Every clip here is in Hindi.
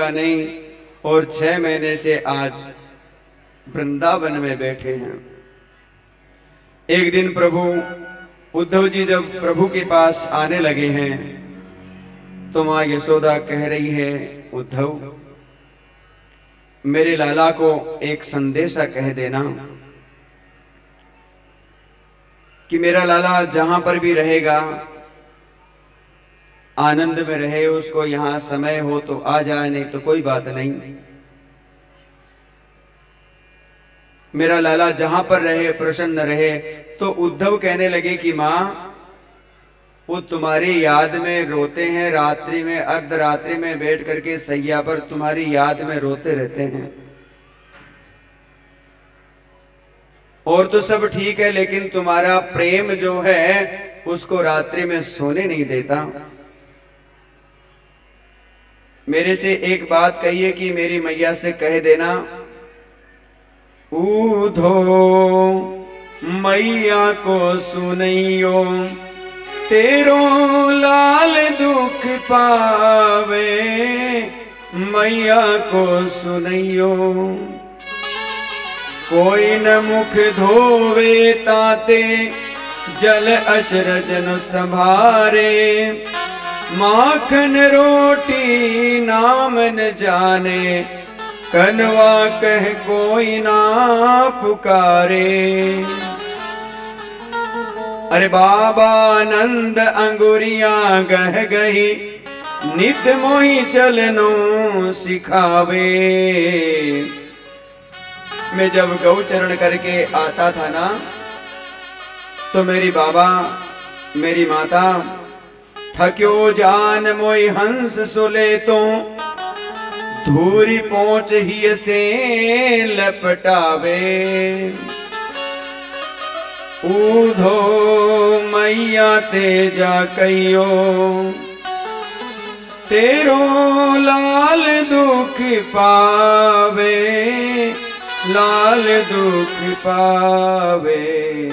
का नहीं और छह महीने से आज वृंदावन में बैठे हैं। एक दिन प्रभु, उद्धव जी जब प्रभु के पास आने लगे हैं तो माँ यशोदा कह रही है, उद्धव, मेरे लाला को एक संदेशा कह देना कि मेरा लाला जहाँ पर भी रहेगा आनंद में रहे, उसको यहाँ समय हो तो आ जाए, नहीं तो कोई बात नहीं। मेरा लाला जहाँ पर रहे, प्रसन्न रहे तो उद्धव कहने लगे कि माँ, वो तुम्हारी याद में रोते हैं, रात्रि में, अर्धरात्रि में बैठ करके सैया पर तुम्हारी याद में रोते रहते हैं। और तो सब ठीक है, लेकिन तुम्हारा प्रेम जो है, उसको रात्रि में सोने नहीं देता। मेरे से एक बात कहिए कि मेरी मैया से कह देना। ऊधो, मैया को सुनइयो तेरो लाल दुख पावे, मैया को सुनइयो कोई न मुख धोवे ताते, जल अचरजन संभारे। माखन रोटी नाम न जाने, कनवा कह कोई ना पुकारे। अरे बाबा नंद अंगुरिया गह गई नित मोही चलनो सिखावे। मैं जब गौ चरण करके आता था ना तो मेरी बाबा, मेरी माता थक्यो जान मोई हंस सुले तो। धूरी पहुँच ही से लपटावे। ऊधो मैया तेजा कहियो तेरो लाल दुख पावे, लाल दुख पावे।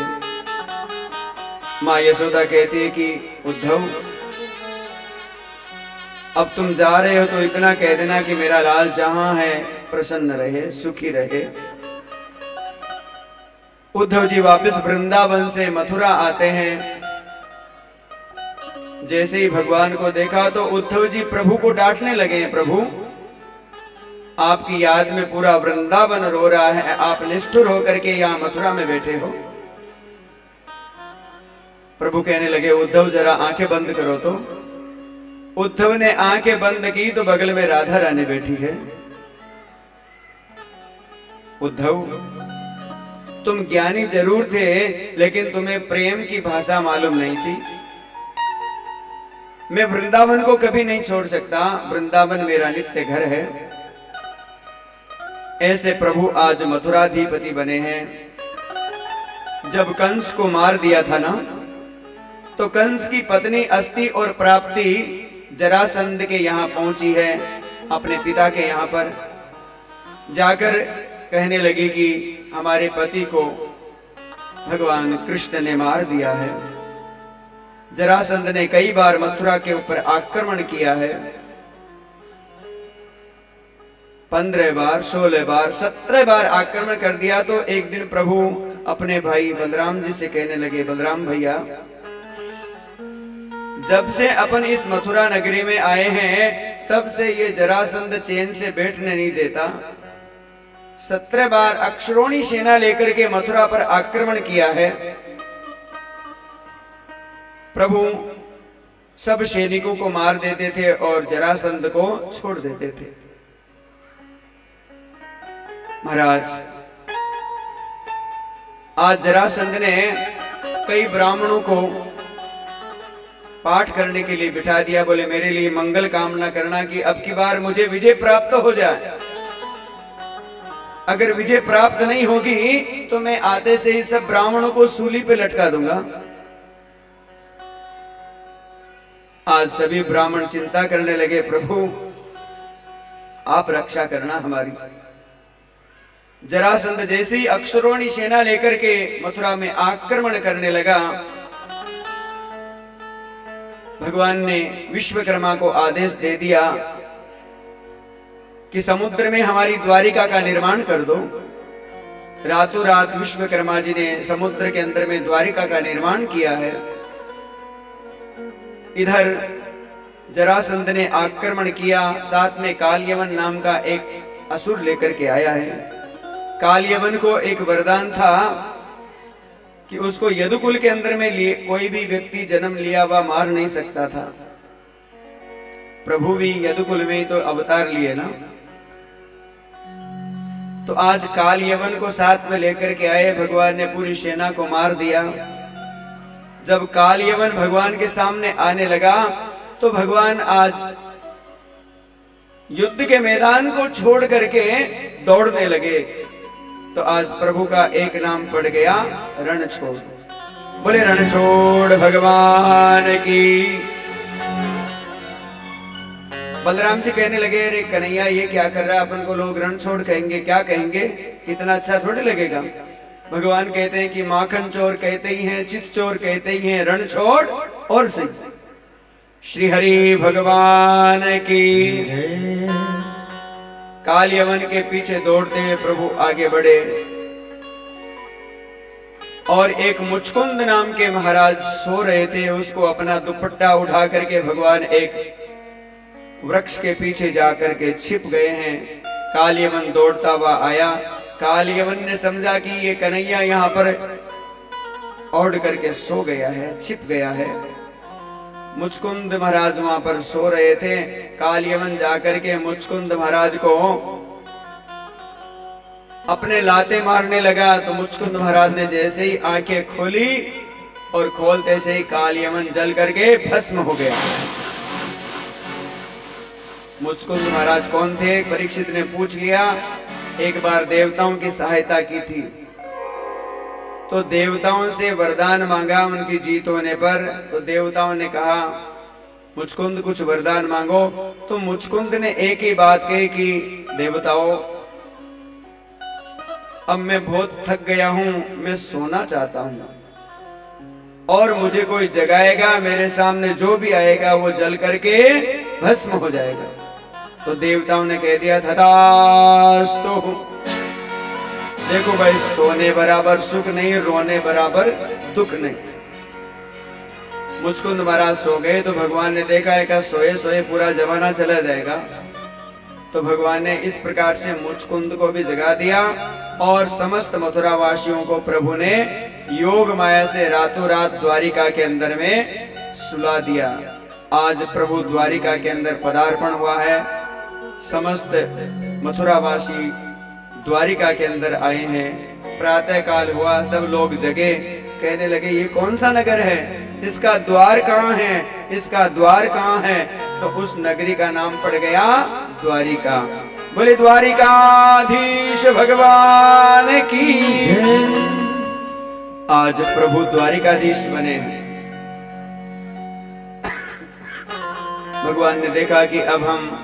माँ यशोदा कहती है कि, उद्धव अब तुम जा रहे हो तो इतना कह देना कि मेरा लाल जहाँ है, प्रसन्न रहे, सुखी रहे। उद्धव जी वापस वृंदावन से मथुरा आते हैं। जैसे ही भगवान को देखा तो उद्धव जी प्रभु को डांटने लगे हैं प्रभु, आपकी याद में पूरा वृंदावन रो रहा है, आप निष्ठुर होकर के यहाँ मथुरा में बैठे हो? प्रभु कहने लगे, उद्धव, जरा आँखें बंद करो तो। उद्धव ने आँखें बंद की तो बगल में राधा रानी बैठी है। उद्धव, तुम ज्ञानी ज़रूर थे, लेकिन तुम्हें प्रेम की भाषा मालूम नहीं थी। मैं वृंदावन को कभी नहीं छोड़ सकता। वृंदावन मेरा नित्य घर है। ऐसे प्रभु आज मथुराधिपति बने हैं। जब कंस को मार दिया था ना तो कंस की पत्नी अस्थि और प्राप्ति जरासंध के यहाँ पहुँची है, अपने पिता के यहाँ पर। जाकर कहने लगी कि हमारे पति को भगवान कृष्ण ने मार दिया है। जरासंध ने कई बार मथुरा के ऊपर आक्रमण किया है। पंद्रह बार, सोलह बार, सत्रह बार आक्रमण कर दिया तो एक दिन प्रभु अपने भाई बलराम जी से कहने लगे, बलराम भैया जब से अपन इस मथुरा नगरी में आए हैं, तब से ये जरासंध चैन से बैठने नहीं देता। सत्रह बार अक्षरोणी सेना लेकर के मथुरा पर आक्रमण किया है। प्रभु, सब सैनिकों को मार देते थे और जरासंध को छोड़ देते थे। महाराज, आज जरासंध ने कई ब्राह्मणों को पाठ करने के लिए बिठा दिया, बोले, मेरे लिए मंगल कामना करना कि अब की बार मुझे विजय प्राप्त हो जाए। अगर विजय प्राप्त नहीं होगी तो मैं आते से ही सब ब्राह्मणों को सूली पे लटका दूँगा। आज सभी ब्राह्मण चिंता करने लगे, प्रभु, आप रक्षा करना हमारी। जरासंध जैसे अक्षरोणी सेना लेकर के मथुरा में आक्रमण करने लगा भगवान ने विश्वकर्मा को आदेश दे दिया कि समुद्र में हमारी द्वारिका का निर्माण कर दो। रातों रात विश्वकर्मा जी ने समुद्र के अंदर में द्वारिका का निर्माण किया है। इधर जरासंध ने आक्रमण किया, साथ में कालयवन नाम का एक असुर लेकर के आया है। कालयवन को एक वरदान था कि उसको यदुकुल के अंदर में लिए, कोई भी व्यक्ति जन्म लिया हुआ मार नहीं सकता था। प्रभु भी यदुकुल में ही तो अवतार लिए ना। तो आज काल यवन को साथ में लेकर के आए, भगवान ने पूरी सेना को मार दिया। जब काल यवन भगवान के सामने आने लगा तो भगवान आज युद्ध के मैदान को छोड़ करके दौड़ने लगे। तो आज प्रभु का एक नाम पड़ गया, रणछोड़। बोले, रणछोड़ भगवान की। बलराम जी कहने लगे, अरे कन्हैया, ये क्या कर रहा है? अपन को लोग रण छोड़ कहेंगे, क्या कहेंगे? कितना अच्छा थोड़ी लगेगा। भगवान कहते हैं कि माखन चोर कहते ही हैं, चित चोर कहते ही हैं रण छोड़ और सही। श्री हरि भगवान की। काल यवन के पीछे दौड़ते हुए प्रभु आगे बढ़े। और एक मुचकुंद नाम के महाराज सो रहे थे। उसको अपना दुपट्टा उठा करके भगवान एक वृक्ष के पीछे जाकर के छिप गए हैं। कालियवन दौड़ता हुआ आया। कालियवन ने समझा कि ये कन्हैया यहाँ पर ओढ़ करके सो गया है, छिप गया है। मुचकुंद महाराज वहाँ पर सो रहे थे। कालियवन जाकर के मुचकुंद महाराज को अपने लाते मारने लगा। तो मुचकुंद महाराज ने जैसे ही आँखें खोली और खोलते से ही कालियवन जल करके भस्म हो गया। मुचकुंद महाराज कौन थे? परीक्षित ने पूछ लिया। एक बार देवताओं की सहायता की थी। तो देवताओं से वरदान मांगा उनकी जीत होने पर। तो देवताओं ने कहा मुचकुंद कुछ वरदान मांगो। तो मुचकुंद ने एक ही बात कही कि, देवताओं, अब मैं बहुत थक गया हूँ, मैं सोना चाहता हूँ। और मुझे कोई जगाएगा, मेरे सामने जो भी आएगा, वो जल करके भस्म हो जाएगा। तो देवताओं ने कह दिया तो देखो भाई, सोने बराबर सुख नहीं, रोने बराबर दुख नहीं। मुचकुंद महाराज सो गए तो भगवान ने देखा है सोए सोए पूरा जमाना चला जाएगा। तो भगवान ने इस प्रकार से मुचकुंद को भी जगा दिया और समस्त मथुरा वासियों को प्रभु ने योग माया से रातों रात द्वारिका के अंदर में सुला दिया। आज प्रभु द्वारिका के अंदर पदार्पण हुआ है। समस्त मथुरावासी द्वारिका के अंदर आए हैं। प्रातः काल हुआ, सब लोग जगे। कहने लगे, ये कौन सा नगर है? इसका द्वार कहाँ है? इसका द्वार कहाँ है? तो उस नगरी का नाम पड़ गया द्वारिका। बोले, द्वारिकाधीश भगवान की आज प्रभु द्वारिकाधीश बने। भगवान ने देखा कि अब हम,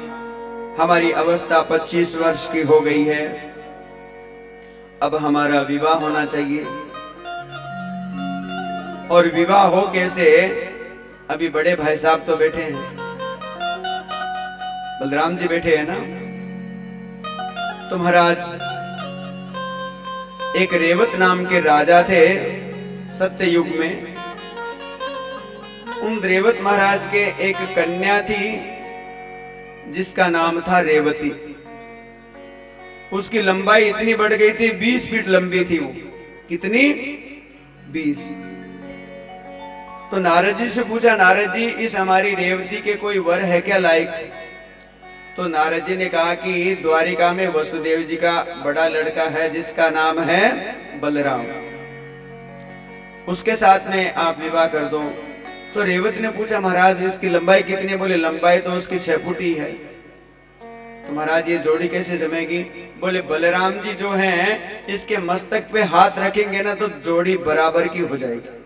हमारी अवस्था 25 वर्ष की हो गई है। अब हमारा विवाह होना चाहिए। और विवाह हो कैसे? अभी बड़े भाई साहब तो बैठे हैं। बलराम जी बैठे हैं ना? तो महाराज, एक रेवत नाम के राजा थे सत्य युग में। उन रेवत महाराज के एक कन्या थी, जिसका नाम था रेवती। उसकी लंबाई इतनी बढ़ गई थी, बीस फीट लंबी थी वो। कितनी? बीस। तो नारद जी से पूछा नारद जी इस हमारी रेवती के कोई वर है क्या लायक? तो नारद जी ने कहा कि, द्वारिका में वसुदेव जी का बड़ा लड़का है, जिसका नाम है बलराम। उसके साथ में आप विवाह कर दो। तो रेवती ने पूछा, महाराज, इसकी लंबाई कितनी? बोले, लंबाई तो उसकी छह फुट ही है। तो महाराज, ये जोड़ी कैसे जमेगी? बोले, बलराम जी जो हैं, इसके मस्तक पे हाथ रखेंगे ना तो जोड़ी बराबर की हो जाएगी।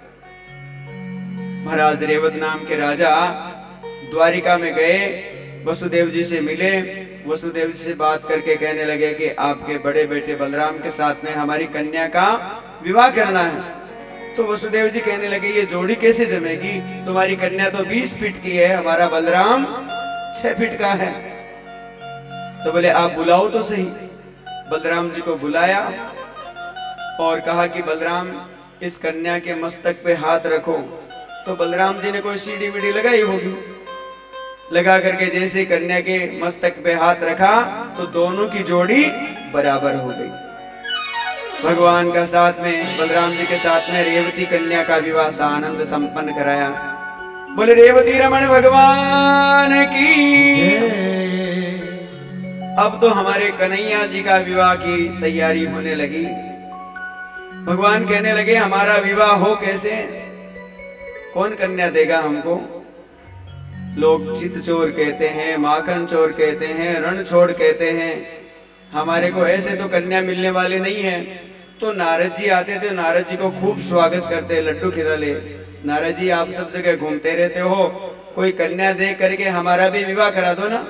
महाराज रेवत नाम के राजा द्वारिका में गए, वसुदेव जी से मिले। वसुदेव जी से बात करके कहने लगे कि आपके बड़े बेटे बलराम के साथ में हमारी कन्या का विवाह करना है। तो वसुदेव जी कहने लगे, ये जोड़ी कैसे जमेगी? तुम्हारी कन्या तो 20 फीट की है, हमारा बलराम 6 फीट का है। तो बोले, आप बुलाओ तो सही। बलराम जी को बुलाया और कहा कि, बलराम, इस कन्या के मस्तक पे हाथ रखो। तो बलराम जी ने कोई सीढ़ी वीडी लगाई होगी। लगा करके जैसे कन्या के मस्तक पे हाथ रखा तो दोनों की जोड़ी बराबर हो गई। भगवान का साथ में, बलराम जी के साथ में रेवती कन्या का विवाह आनंद संपन्न कराया। बोले, रेवती रमन भगवान की अब तो हमारे कन्हैया जी का विवाह की तैयारी होने लगी। भगवान कहने लगे, हमारा विवाह हो कैसे? कौन कन्या देगा हमको? लोग चित चोर कहते हैं, माखन चोर कहते हैं, रण छोड़ कहते हैं, हमारे को ऐसे तो कन्या मिलने वाले नहीं है। तो नारद जी आते थे, नारद जी को खूब स्वागत करते लड्डू खिला ले नारद जी, आप सब जगह घूमते रहते हो, कोई कन्या दे करके हमारा भी विवाह करा दो ना।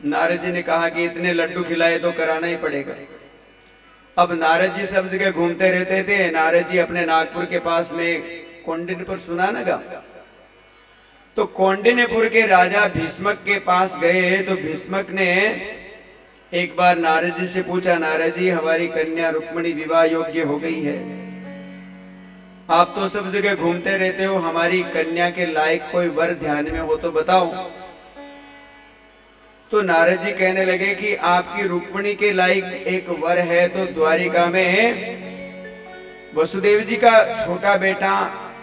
नारद जी ने कहा कि इतने लड्डू खिलाए तो कराना ही पड़ेगा। अब नारद जी सब जगह घूमते रहते थे, नारद जी अपने नागपुर के पास में कौंडिनपुर सुना ना गा? तो कौंडिन्यपुर के राजा भीष्मक के पास गए तो भीष्मक ने एक बार नारद जी से पूछा, नारद जी, हमारी कन्या रुक्मणी विवाह योग्य हो गई है। आप तो सब जगह घूमते रहते हो, हमारी कन्या के लायक कोई वर ध्यान में हो तो बताओ। तो नारद जी कहने लगे कि आपकी रुक्मणी के लायक एक वर है तो द्वारिका में वसुदेव जी का छोटा बेटा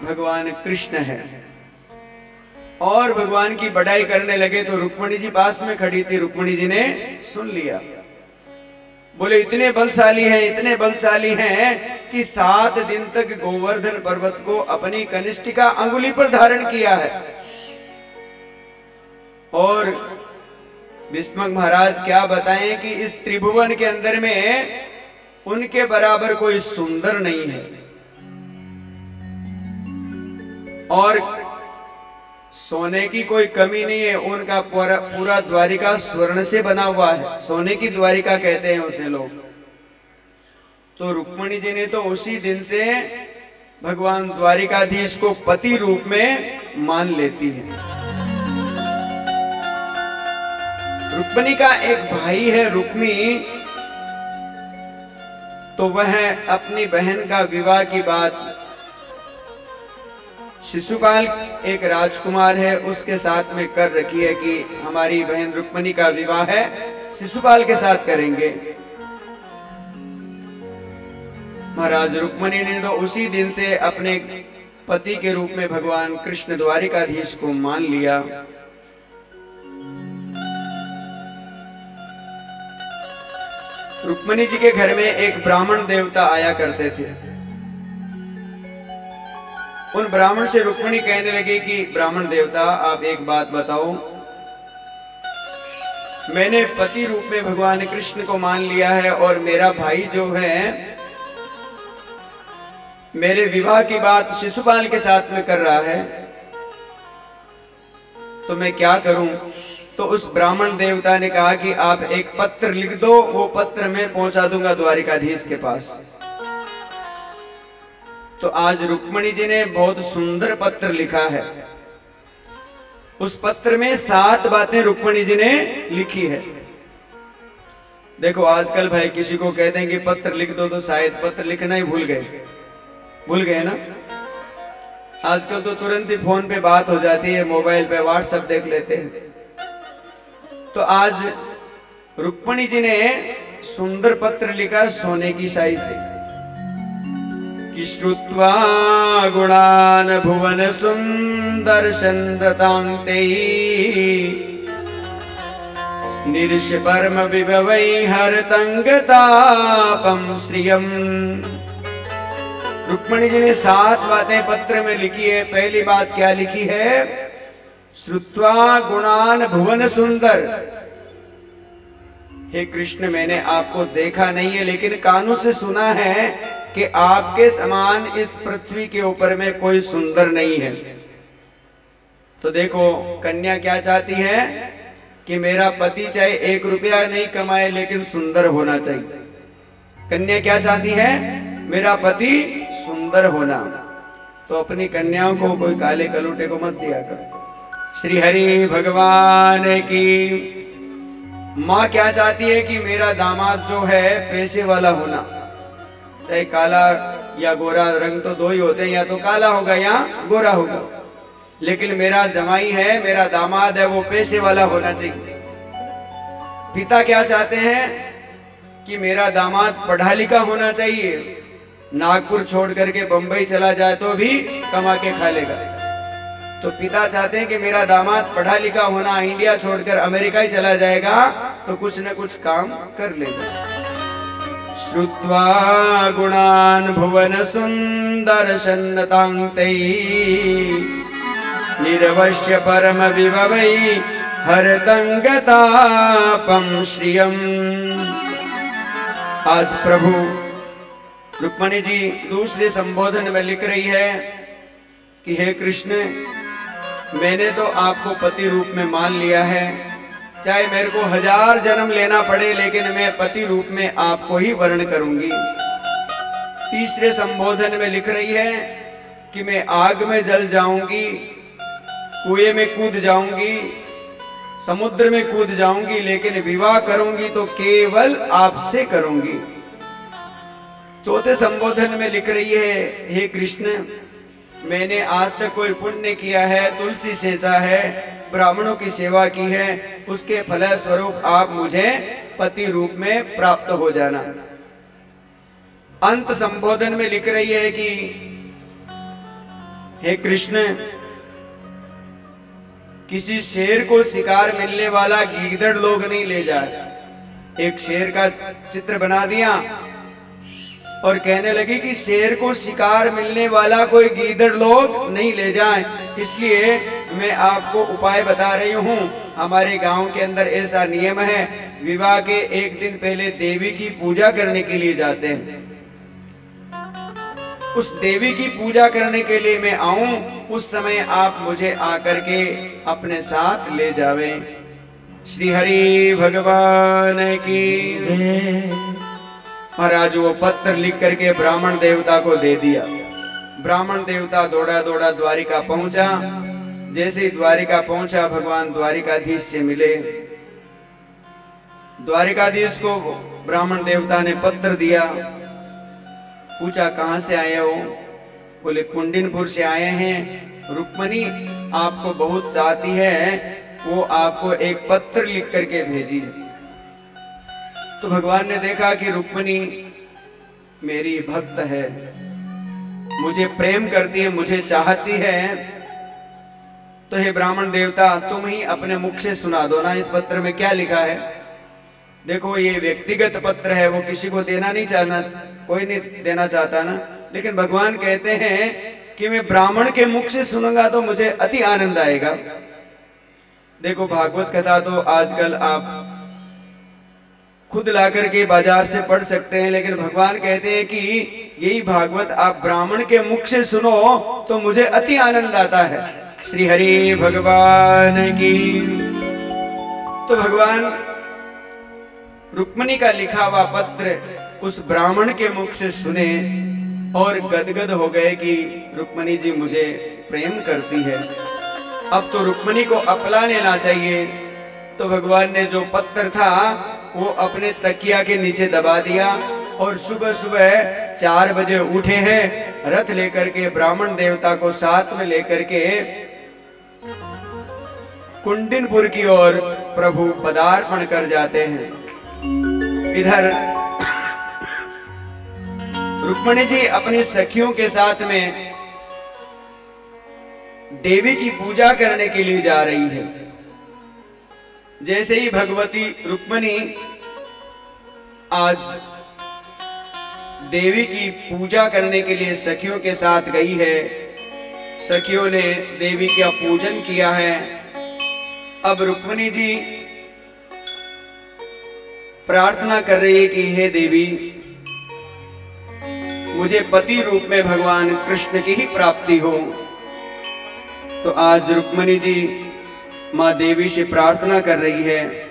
भगवान कृष्ण है। और भगवान की बड़ाई करने लगे तो रुक्मणी जी पास में खड़ी थी। रुक्मणी जी ने सुन लिया। बोले, इतने बलशाली हैं, इतने बलशाली हैं कि सात दिन तक गोवर्धन पर्वत को अपनी कनिष्ठिका अंगुली पर धारण किया है। और भीष्मक महाराज, क्या बताएँ कि इस त्रिभुवन के अंदर में उनके बराबर कोई सुंदर नहीं है। और सोने की कोई कमी नहीं है, उनका पूरा पूरा द्वारिका स्वर्ण से बना हुआ है। सोने की द्वारिका कहते हैं उसे लोग। तो रुक्मणी जी ने तो उसी दिन से भगवान द्वारिकाधीश को पति रूप में मान लेती है। रुक्मणी का एक भाई है रुक्मी तो वह अपनी बहन का विवाह की बात। शिशुपाल एक राजकुमार है, उसके साथ में कर रखी है कि हमारी बहन रुक्मणी का विवाह है, शिशुपाल के साथ करेंगे। महाराज रुक्मणी ने तो उसी दिन से अपने पति के रूप में भगवान कृष्ण द्वारिकाधीश को मान लिया। रुक्मणी जी के घर में एक ब्राह्मण देवता आया करते थे। उन ब्राह्मण से रुक्मणी कहने लगी कि, ब्राह्मण देवता, आप एक बात बताओ। मैंने पति रूप में भगवान कृष्ण को मान लिया है और मेरा भाई जो है, मेरे विवाह की बात शिशुपाल के साथ में कर रहा है। तो मैं क्या करूँ? तो उस ब्राह्मण देवता ने कहा कि आप एक पत्र लिख दो, वो पत्र मैं पहुँचा दूँगा द्वारिकाधीश के पास। तो आज रुक्मणी जी ने बहुत सुंदर पत्र लिखा है। उस पत्र में सात बातें रुक्मणी जी ने लिखी है। देखो, आजकल भाई किसी को कहते हैं कि पत्र लिख दो तो शायद पत्र लिखना ही भूल गए। भूल गए ना? आजकल तो तुरंत ही फ़ोन पे बात हो जाती है, मोबाइल पे, व्हाट्सएप देख लेते हैं। तो आज रुक्मणी जी ने सुंदर पत्र लिखा सोने की शाही से। कि श्रुत्वा गुणान भुवन सुंदर चंद्रतांते निर्ष परम विभवै हर तंगतापम श्रियम। रुक्मणी जी ने सात बातें पत्र में लिखी है। पहली बात क्या लिखी है? श्रुत्वा गुणान भुवन सुंदर। हे कृष्ण, मैंने आपको देखा नहीं है, लेकिन कानों से सुना है कि आपके समान इस पृथ्वी के ऊपर में कोई सुंदर नहीं है। तो देखो, कन्या क्या चाहती है? कि मेरा पति चाहे एक रुपया नहीं कमाए, लेकिन सुंदर होना चाहिए। कन्या क्या चाहती है? मेरा पति सुंदर होना। तो अपनी कन्याओं को कोई काले कलूटे को मत दिया करो। श्री हरि भगवान की। माँ क्या चाहती है कि मेरा दामाद जो है पैसे वाला होना चाहे काला या गोरा, रंग तो दो ही होते हैं, या तो काला होगा या गोरा होगा। लेकिन मेरा जमाई है, मेरा दामाद है, वो पैसे वाला होना चाहिए। पिता क्या चाहते हैं कि मेरा दामाद पढ़ा लिखा होना चाहिए? नागपुर छोड़ करके बंबई चला जाए तो भी कमा के खा लेगा। तो पिता चाहते हैं कि मेरा दामाद पढ़ा लिखा होना इंडिया छोड़कर अमेरिका ही चला जाएगा तो कुछ न कुछ काम कर लेगा। श्रुत्वा गुणान भुवन सुंदर सन्नतांगतै निरवश्य परम विभवै हरतंगतापम श्रियम। आज प्रभु रुक्मणी जी दूसरे संबोधन में लिख रही है कि हे कृष्ण मैंने तो आपको पति रूप में मान लिया है। चाहे मेरे को हज़ार जन्म लेना पड़े, लेकिन मैं पति रूप में आपको ही वर्ण करूँगी। तीसरे संबोधन में लिख रही है कि मैं आग में जल जाऊँगी, कुएँ में कूद जाऊँगी, समुद्र में कूद जाऊँगी, लेकिन विवाह करूँगी तो केवल आपसे करूँगी। चौथे संबोधन में लिख रही है, हे कृष्ण मैंने आज तक कोई पुण्य किया है, तुलसी सेचा है, ब्राह्मणों की सेवा की है, उसके फल स्वरूप आप मुझे पति रूप में प्राप्त हो जाना। अंत संबोधन में लिख रही है कि, हे कृष्ण, किसी शेर को शिकार मिलने वाला गीदड़ लोग नहीं ले जाए। एक शेर का चित्र बना दिया और कहने लगी कि शेर को शिकार मिलने वाला कोई गीदड़ लोग नहीं ले जाए। इसलिए मैं आपको उपाय बता रही हूँ। हमारे गाँव के अंदर ऐसा नियम है, विवाह के एक दिन पहले देवी की पूजा करने के लिए जाते हैं। उस देवी की पूजा करने के लिए मैं आऊँ, उस समय आप मुझे आकर के अपने साथ ले जावे। श्री हरि भगवान की महाराज, वो पत्र लिख करके ब्राह्मण देवता को दे दिया। ब्राह्मण देवता दौड़ा दौड़ा द्वारिका पहुँचा। जैसे ही द्वारिका पहुँचा, भगवान द्वारिकाधीश से मिले। द्वारिकाधीश को ब्राह्मण देवता ने पत्र दिया। पूछा, कहाँ से आए हो? बोले, कुंडिनपुर से आए हैं। रुक्मणी, आपको बहुत चाहती है। वो आपको एक पत्र लिख करके भेजी तो भगवान ने देखा कि रुक्मणी मेरी भक्त है। मुझे प्रेम करती है, मुझे चाहती है। तो हे ब्राह्मण देवता, तुम ही अपने मुख से सुना दो ना, इस पत्र में क्या लिखा है? देखो, ये व्यक्तिगत पत्र है, वो किसी को देना नहीं चाहना, कोई नहीं देना चाहता ना। लेकिन भगवान कहते हैं कि मैं ब्राह्मण के मुख से सुनूँगा तो मुझे अति आनंद आएगा। देखो, भागवत कथा तो आजकल आप खुद ला करके बाज़ार से पढ़ सकते हैं, लेकिन भगवान कहते हैं कि यही भागवत आप ब्राह्मण के मुख से सुनो तो मुझे अति आनंद आता है। श्री हरि भगवान की। तो भगवान, रुक्मणी का लिखा हुआ पत्र उस ब्राह्मण के मुख से सुने और गदगद हो गए कि रुक्मणी जी मुझे प्रेम करती है। अब तो रुक्मणी को अपला लेना चाहिए। तो भगवान ने जो पत्र था वो अपने तकिया के नीचे दबा दिया और सुबह सुबह चार बजे उठे हैं, रथ लेकर के, ब्राह्मण देवता को साथ में लेकर के कुंडिनपुर की ओर प्रभु पदार्पण कर जाते हैं। इधर रुक्मणी जी अपनी सखियों के साथ में देवी की पूजा करने के लिए जा रही है। जैसे ही भगवती रुक्मणी आज देवी की पूजा करने के लिए सखियों के साथ गई है, सखियों ने देवी का पूजन किया है। अब रुक्मणी जी प्रार्थना कर रही है कि, हे देवी, मुझे पति रूप में भगवान कृष्ण की ही प्राप्ति हो। तो आज रुक्मणी जी माँ देवी से प्रार्थना कर रही है।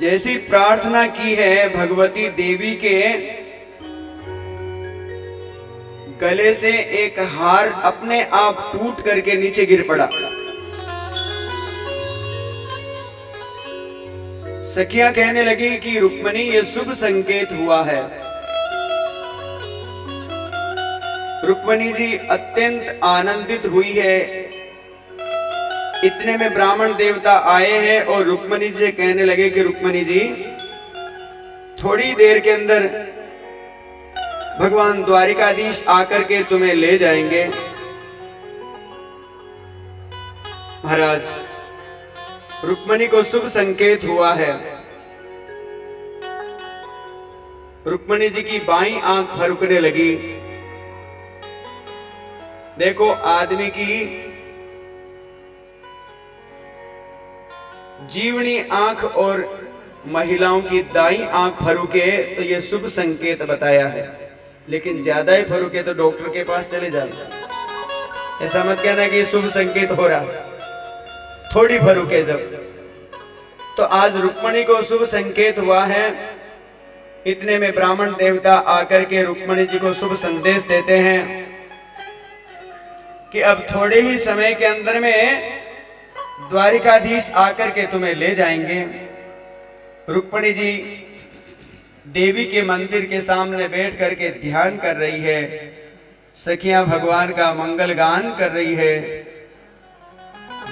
जैसी प्रार्थना की है भगवती देवी के, गले से एक हार अपने आप टूट करके नीचे गिर पड़ा। सखिया कहने लगी कि, रुक्मणी, ये शुभ संकेत हुआ है। रुक्मणी जी, अत्यंत आनंदित हुई है। इतने में ब्राह्मण देवता आए हैं और रुक्मणी जी से कहने लगे कि रुक्मणी जी, थोड़ी देर के अंदर भगवान द्वारिकाधीश आकर के तुम्हें ले जाएँगे। महाराज, रुक्मणी को शुभ संकेत हुआ है। रुक्मणी जी की बाई आँख फरुकने लगी। देखो, आदमी की जीवनी आँख और महिलाओं की दाई आँख फरुके तो ये शुभ संकेत बताया है। लेकिन ज़्यादा ही फरुके तो डॉक्टर के पास चले जाना। ऐसा मत कहना कि शुभ संकेत हो रहा थोड़ी फरुके जब। तो आज रुक्मणी को शुभ संकेत हुआ है। इतने में ब्राह्मण देवता आकर के रुक्मणी जी को शुभ संदेश देते हैं। कि अब थोड़े ही समय के अंदर में द्वारिकाधीश आकर के तुम्हें ले जाएँगे। रुक्मणी जी देवी के मंदिर के सामने बैठ करके ध्यान कर रही है। सखियाँ भगवान का मंगल गान कर रही है।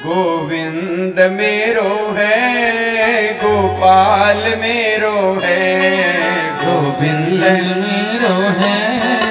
गोविंद मेरो है, गोपाल मेरो है, गोविंद मेरो है।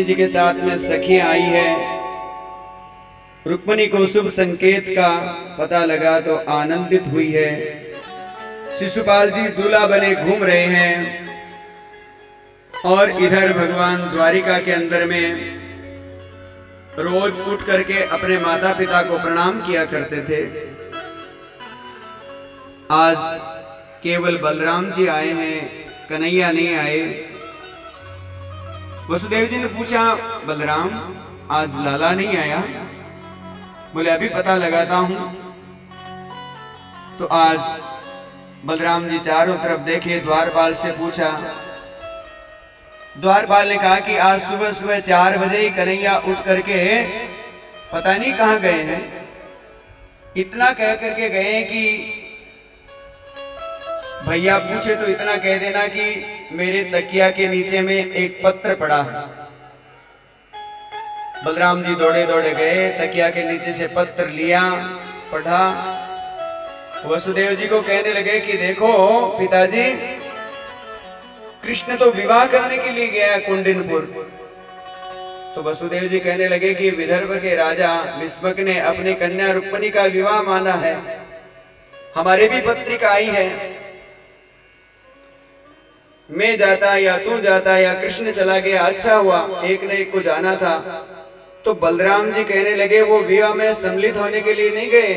रुक्मणी जी के साथ में सखियाँ आई है। रुक्मणी को शुभ संकेत का पता लगा तो आनंदित हुई है। शिशुपाल जी दूल्हा बने घूम रहे हैं और इधर भगवान द्वारिका के अंदर में रोज उठ करके अपने माता पिता को प्रणाम किया करते थे। आज केवल बलराम जी आए हैं, कन्हैया नहीं आए। वसुदेव जी ने पूछा, बलराम, आज लाला नहीं आया? बोले, अभी पता लगाता हूँ। तो आज बलराम जी चारों तरफ़ देखे, द्वारपाल से पूछा, द्वारपाल ने कहा कि आज सुबह सुबह चार बजे ही कन्हैया उठ करके पता नहीं कहाँ गए हैं? इतना कह करके गए कि भैया पूछे तो इतना कह देना कि मेरे तकिया के नीचे में एक पत्र पड़ा। है बलराम जी दौड़े दौड़े गए, तकिया के नीचे से पत्र लिया, पढ़ा। वसुदेव जी को कहने लगे कि देखो, पिताजी, कृष्ण तो विवाह करने के लिए गया कुंडिनपुर। तो वसुदेव जी कहने लगे कि विदर्भ के राजा विस्मक ने अपनी कन्या रुक्मणी का विवाह माना है। हमारे भी पत्रिका आई है। मैं जाता या तू जाता या कृष्ण चला गया अच्छा हुआ, एक न एक को जाना था। तो बलराम जी कहने लगे, वो विवाह में सम्मिलित होने के लिए नहीं गए,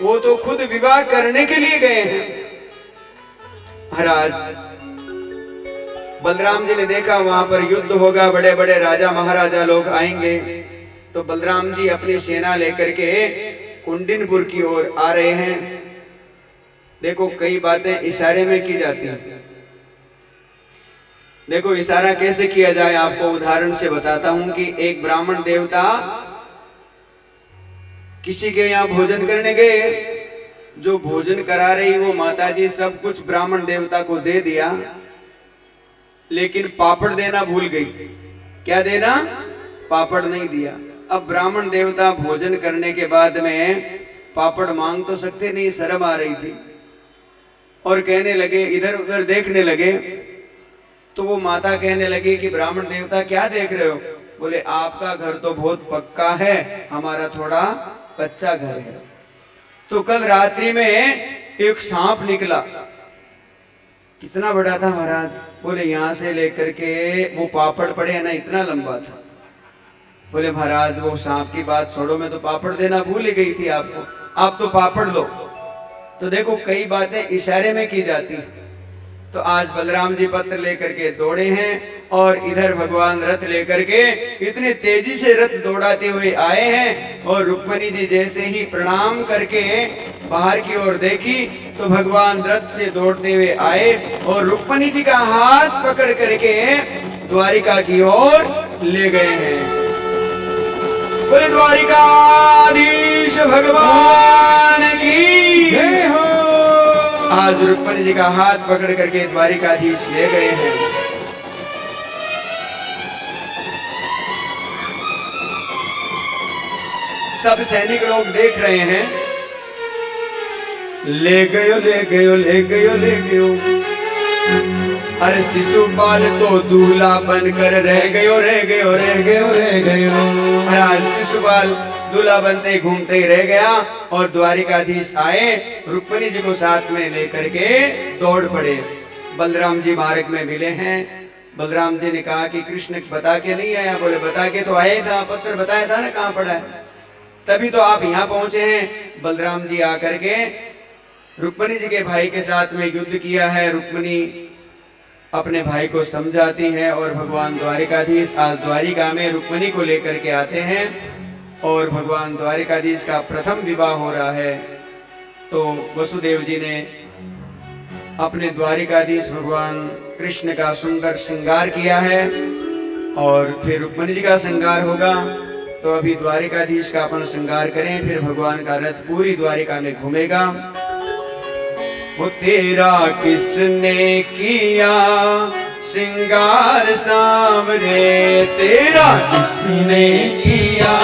वो तो खुद विवाह करने के लिए गए हैं। महाराज, बलराम जी ने देखा, वहाँ पर युद्ध होगा बड़े बड़े राजा महाराजा लोग आएँगे। तो बलराम जी अपनी सेना लेकर के कुंडिनपुर की ओर आ रहे हैं। देखो, कई बातें इशारे में की जाती हैं। देखो इशारा कैसे किया जाए, आपको उदाहरण से बताता हूँ कि एक ब्राह्मण देवता किसी के यहाँ भोजन करने गए। जो भोजन करा रही, वो माता जी सब कुछ ब्राह्मण देवता को दे दिया, लेकिन पापड़ देना भूल गई। क्या देना? पापड़ नहीं दिया। अब ब्राह्मण देवता भोजन करने के बाद में पापड़ मांग तो सकते नहीं, शर्म आ रही थी। और कहने लगे इधर उधर देखने लगे तो वो माता कहने लगी कि ब्राह्मण देवता क्या देख रहे हो? बोले, आपका घर तो बहुत पक्का है, हमारा थोड़ा कच्चा घर है। तो कल रात्रि में एक सांप निकला। कितना बड़ा था महाराज? बोले, यहाँ से लेकर के वो पापड़ पड़े है ना, इतना लंबा था। बोले, महाराज, वो सांप की बात छोड़ो, मैं तो पापड़ देना भूल ही गई थी आपको। आप तो पापड़ दो। तो देखो, कई बातें इशारे में की जाती है। तो आज बलराम जी पत्र लेकर के दौड़े हैं और इधर भगवान रथ लेकर के इतने तेज़ी से रथ दौड़ाते हुए आए हैं और रुक्मणी जी जैसे ही प्रणाम करके बाहर की ओर देखी तो भगवान रथ से दौड़ते हुए आए और रुक्मणी जी का हाथ पकड़ करके द्वारिका की ओर ले गए हैं। द्वारिकाधीश भगवान की जय हो आज रुक्मणी जी का हाथ पकड़ करके द्वारिकाधीश ले गए हैं। सब सैनिक लोग देख रहे हैं। ले गयो ले गयो ले गयो ले गयो। अरे शिशुपाल तो दूल्हा बनकर रह गयो रह गयो रह गयो रह गयो। अरे शिशुपाल दूल्हा बनते घूमते ही रह गया और द्वारिकाधीश आए, रुक्मणी जी को साथ में लेकर के दौड़ पड़े। बलराम जी मार्ग में मिले हैं। बलराम जी ने कहा कि कृष्ण बता के नहीं आया? बोले, बता के तो आए था पत्र बताया था ना कहाँ पड़ा है? तभी तो आप यहाँ पहुँचे हैं। बलराम जी आकर के रुक्मणी जी के भाई के साथ में युद्ध किया है। रुक्मणी अपने भाई को समझाती है और भगवान द्वारिकाधीश आज द्वारिका में रुक्मणी को लेकर के आते हैं। और भगवान द्वारिकाधीश का प्रथम विवाह हो रहा है। तो वसुदेव जी ने अपने द्वारिकाधीश भगवान कृष्ण का सुंदर श्रृंगार किया है और फिर रुक्मणी जी का श्रृंगार होगा। तो अभी द्वारिकाधीश का अपन श्रृंगार करें, फिर भगवान का रथ पूरी द्वारिका में घूमेगा। वो तेरा किसने किया? सिंगार सामने तेरा किसने किया?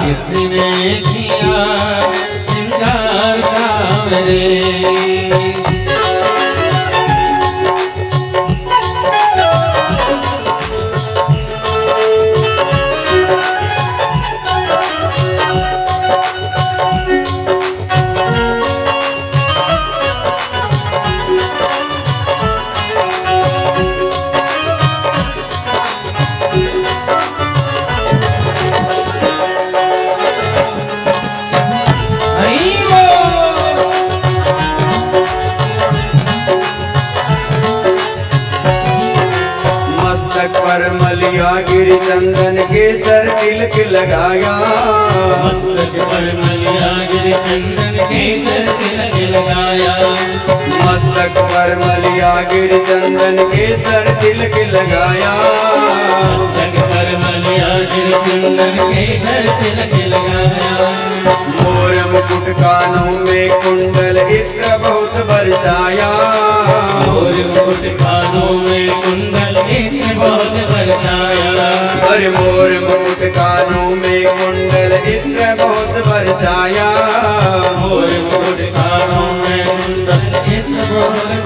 किसने किया? सिंगार का हरि चंदन के सर तिलक लगाया। चंदन केसर तिलक लगाया। मोर मुकुट कानों में कुंडल इत्र बहुत बरसाया। और मुकुट कानों में कुंडल इत्र बहुत बरसाया। अरे मोर मुकुट कानों में कुंडल इत्र बहुत बरसाया। और मुकुट कानों में कुंडल इत्र बहुत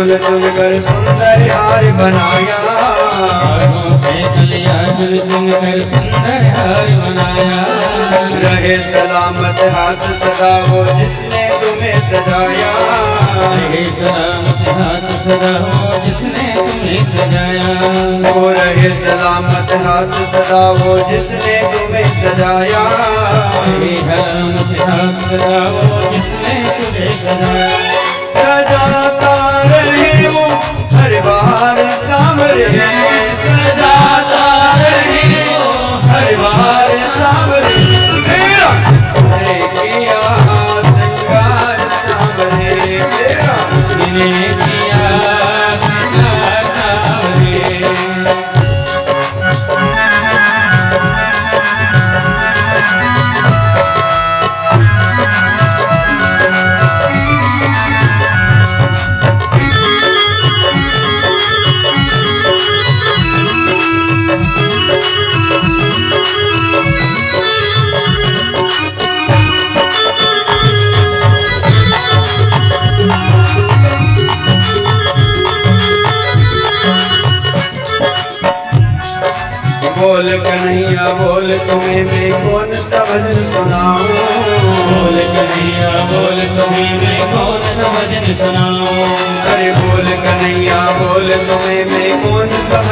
चुन चुन कर सुंदर हार बनाया। से चुन कर सुंदर हार बनाया रहे सलामत हाथ सदा वो जिसने तुम्हें सजाया। रहे सलामत हाथ सदा हो जिसने तुम्हें सजाया। वो रहे सलामत हाथ सदा वो जिसने तुम्हें सजाया। रहे सलामत हाथ सदा हो जिसने तुम्हें सजाया।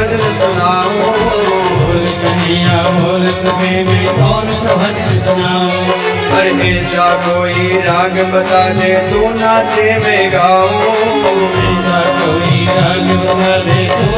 भजन सुनाओ भूल कन्हैया तुम्हें कौन भजन सुनाओ? अरे ऐसा कोई राग बता दे तू नाचे में गाओ। कोई राग बता दे तू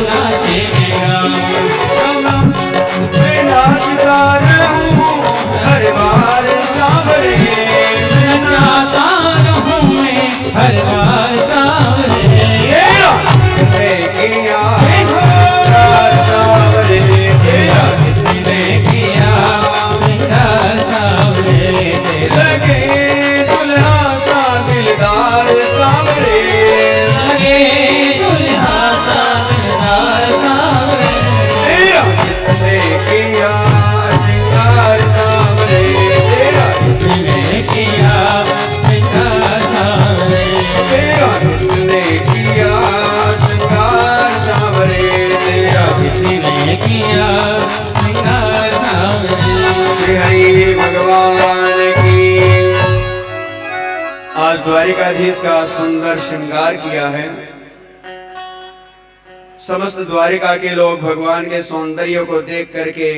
भगवान के सौंदर्य को देख करके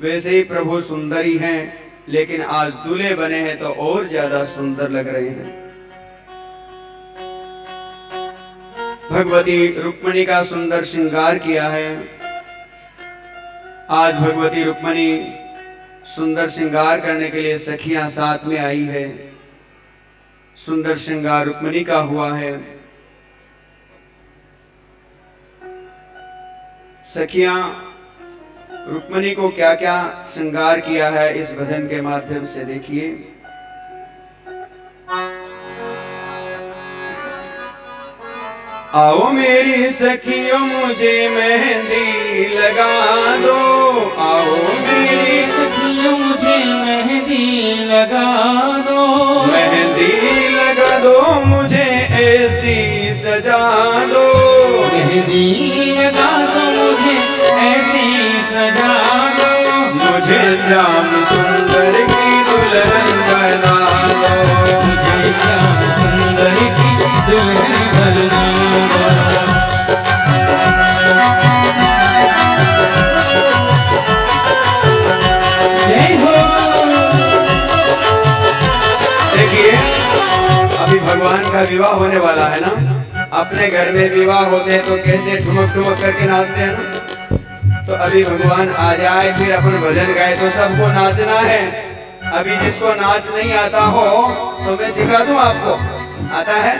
वैसे ही प्रभु सुंदरी ही, लेकिन आज दूल्हे बने हैं तो और ज़्यादा सुंदर लग रहे हैं। भगवती रुक्मणी का सुंदर श्रृंगार किया है। आज भगवती रुक्मणी सुंदर श्रृंगार करने के लिए सखियाँ साथ में आई है। सुंदर श्रृंगार रुक्मणी का हुआ है। सखियाँ रुक्मणी को क्या क्या श्रृंगार किया है इस भजन के माध्यम से देखिए। आओ मेरी सखियों, मुझे मेहंदी लगा दो। आओ मेरी सखियों, मुझे मेहंदी लगा दो। मेहंदी लगा दो, मुझे ऐसी सजा दो। मेहंदी लगा दो सजा मुझे श्याम सुंदर की दुल्हन बना मुझे श्याम सुंदर की दुल्हन बना दो जय देखिए, अभी भगवान का विवाह होने वाला है ना? अपने घर में विवाह होते हैं तो कैसे ठुमक ठुमक करके नाचते हैं ना? तो अभी भगवान आ जाए, फिर अपन भजन गाए तो सबको नाचना है। अभी जिसको नाच नहीं आता हो तो मैं सिखा दूँ आपको। आता है?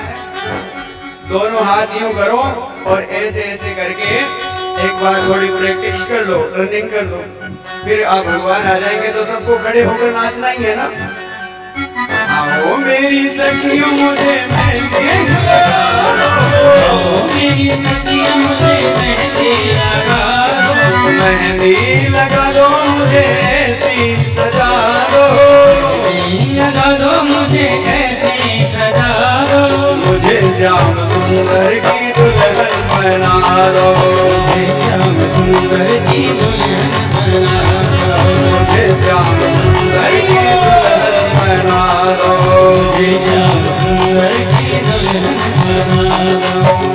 दोनों हाथ यूँ करो और ऐसे ऐसे करके एक बार थोड़ी प्रैक्टिस कर लो रनिंग कर लो। फिर आप भगवान आ जाएँगे तो सबको खड़े होकर नाचना ही है ना? आओ मेरी सखियों, मुझे मेहंदी मेहंदी लगा दो मुझे ऐसी सजा दो लगा दो मुझे ऐसी सजा दो मुझे श्याम सुंदर की दुल्हन बना दो श्याम सुंदर की दुल्हन बना दो मुझे श्याम सुंदर की दुल्हन बना दो श्याम सुंदर की दुल्हन बना दो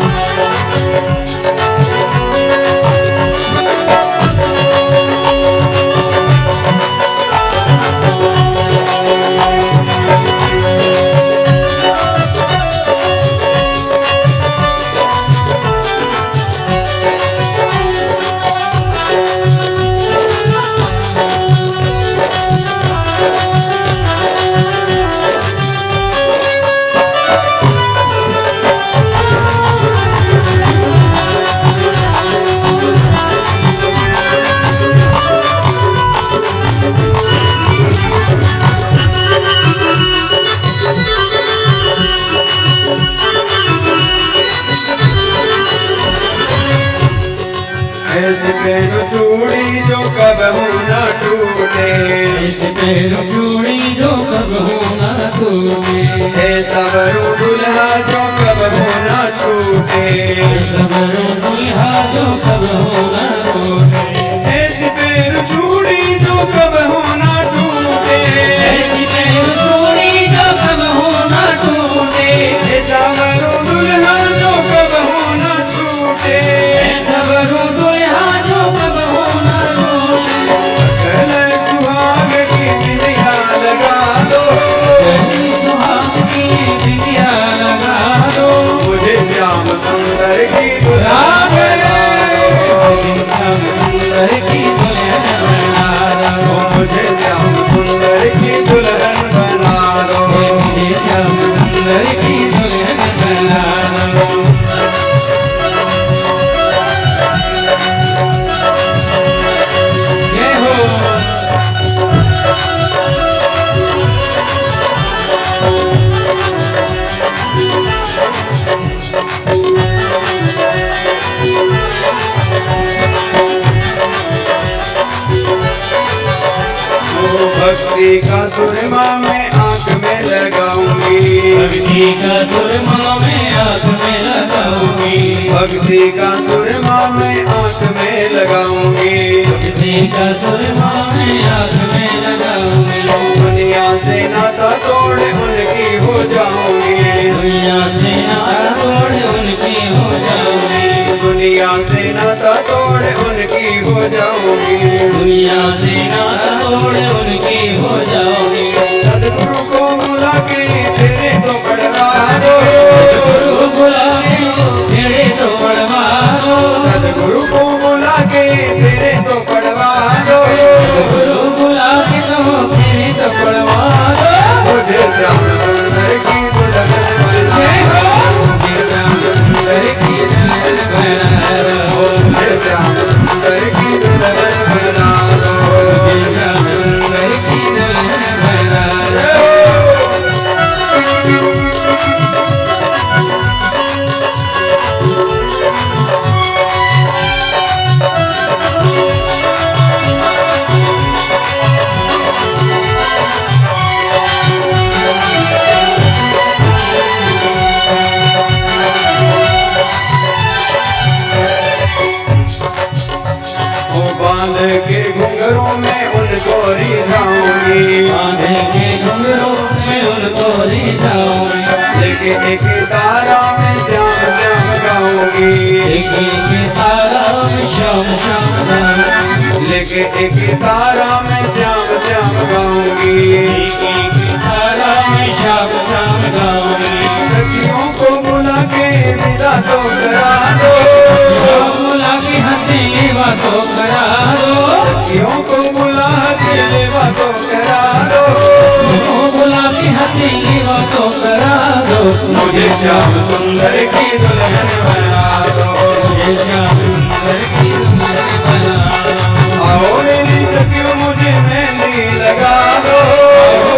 मुझे श्याम सुंदर की दुल्हन बना दो मुझे श्याम सुंदर की दुल्हन बना दो आओ मेरी सखियो, मुझे मेहंदी लगा दो।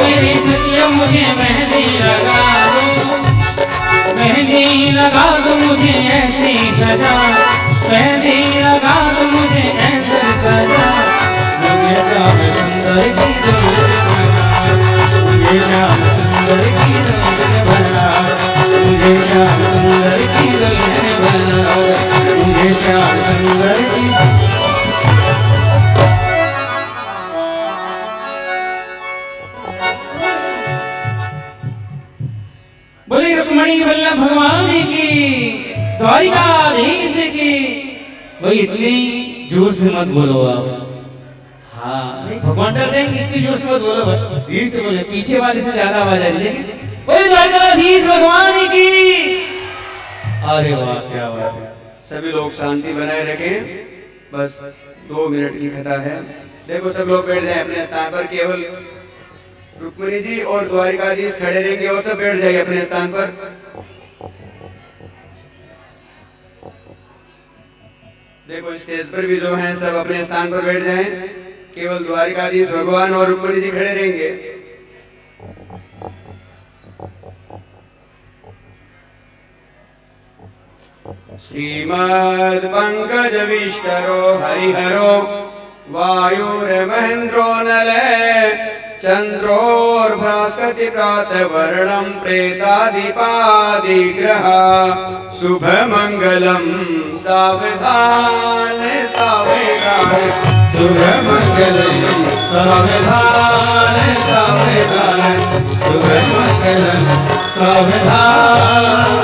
मेरी सखियो, मुझे मेहंदी लगा दो। मेहंदी लगा दो, मुझे ऐसी सजा। मेहंदी लगा दो, मुझे ऐसी सजा। मुझे श्याम सुंदर की दुल्हन बना दो। मुझे श्याम सुंदर की बोले रुक्मणी वल्लभ भगवान की, द्वारिकाधीश की। भाई इतनी ज़ोर से मत बोलो आप। हाँ भगवान डर जाएँगे इतनी ज़ोर से मत बोलो। भाई धीरे से बोले, पीछे वाले से ज़्यादा आवाज़ आ रही है। बोले, द्वारिकाधीश भगवान की अरे वाह, क्या बात है। सभी लोग शांति बनाए रखें। बस दो मिनट की कथा है। देखो, सब लोग बैठ जाए अपने स्थान पर। केवल रुक्मणी जी और द्वारिकाधीश खड़े रहेंगे और सब बैठ जाएँगे अपने स्थान पर। देखो, स्टेज पर भी जो हैं, सब अपने स्थान पर बैठ जाएँ। केवल द्वारिकाधीश, भगवान और रुक्मणी जी खड़े रहेंगे। श्रीमद् पंकज विष्टरो हरिहरो वायुर्महेन्द्रो नले चन्द्रोर्भास्कचित्रात् वर्णम् प्रेतादिपादिग्रह शुभमङ्गलम् सावधान सावधान शुभमङ्गलम् सावधान सावधान शुभमङ्गलम् सावधान।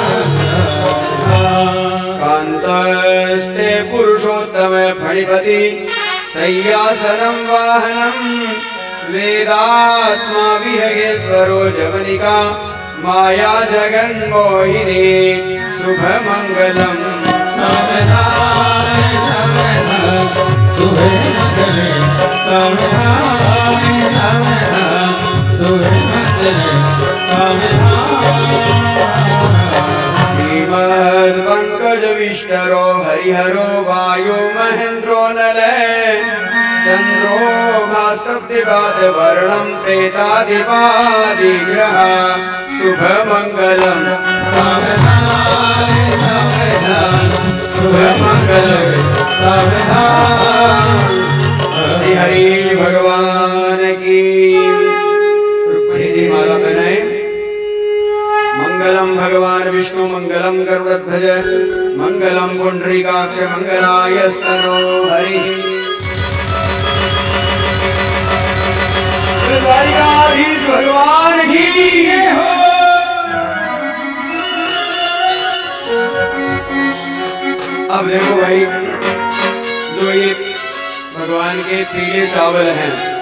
कान्तस्ते पुरुषोत्तम फणिपति सय्यासनं वाहनम् वेदात्मा विहगेश्वरो जवनिका माया जगन्मोहिनी शुभमङ्गलम्। सावधान श्रीमद्पङ्कजविष्टरो हरिहरो वायु महेन्द्रो नले चन्द्रो भास्कप्तिपादवर्णम् प्रेतादिपादिग्रह शुभमङ्गलम्। सावधान श्री हरि भगवान की मंगलम भगवान विष्णु मंगलम गरुड़ध्वज। मंगलम पुंडरीकाक्ष मंगलाय स्तनो हरि भगवान की हो। अब देखो भाई, जो ये भगवान के पीले चावल हैं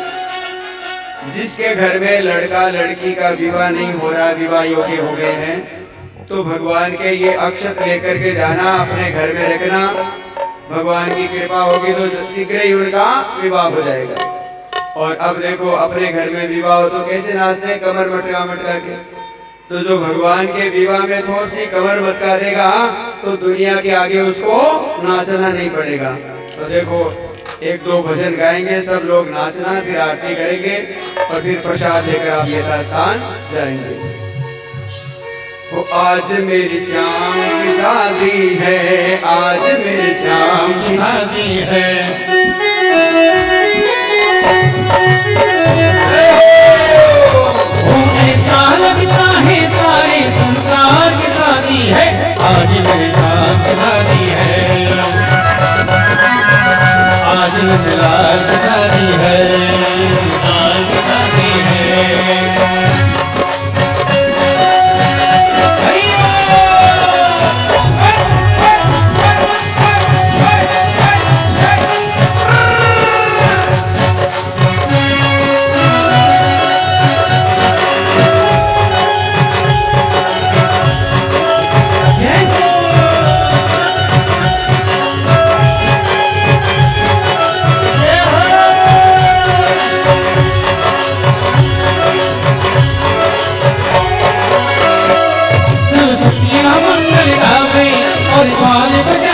जिसके घर में लड़का लड़की का विवाह नहीं हो रहा विवाह योग्य हो गए हैं तो भगवान के ये अक्षत लेकर के जाना, अपने घर में रखना। भगवान की कृपा होगी तो शीघ्र ही उनका विवाह हो जाएगा। और अब देखो, अपने घर में विवाह हो तो कैसे नाचते कमर मटका मटका के। तो जो भगवान के विवाह में थोड़ी सी कमर मटका देगा तो दुनिया के आगे उसको नाचना नहीं पड़ेगा। तो देखो एक दो भजन गाएँगे, सब लोग नाचना फिर आरती करेंगे और फिर प्रसाद लेकर आप यथा स्थान जाएँगे। वो आज मेरी श्याम की शादी है, आज मेरी श्याम की शादी है। सारे है, आज मेरे शादी लाल शादी है। लाल की है। 欢迎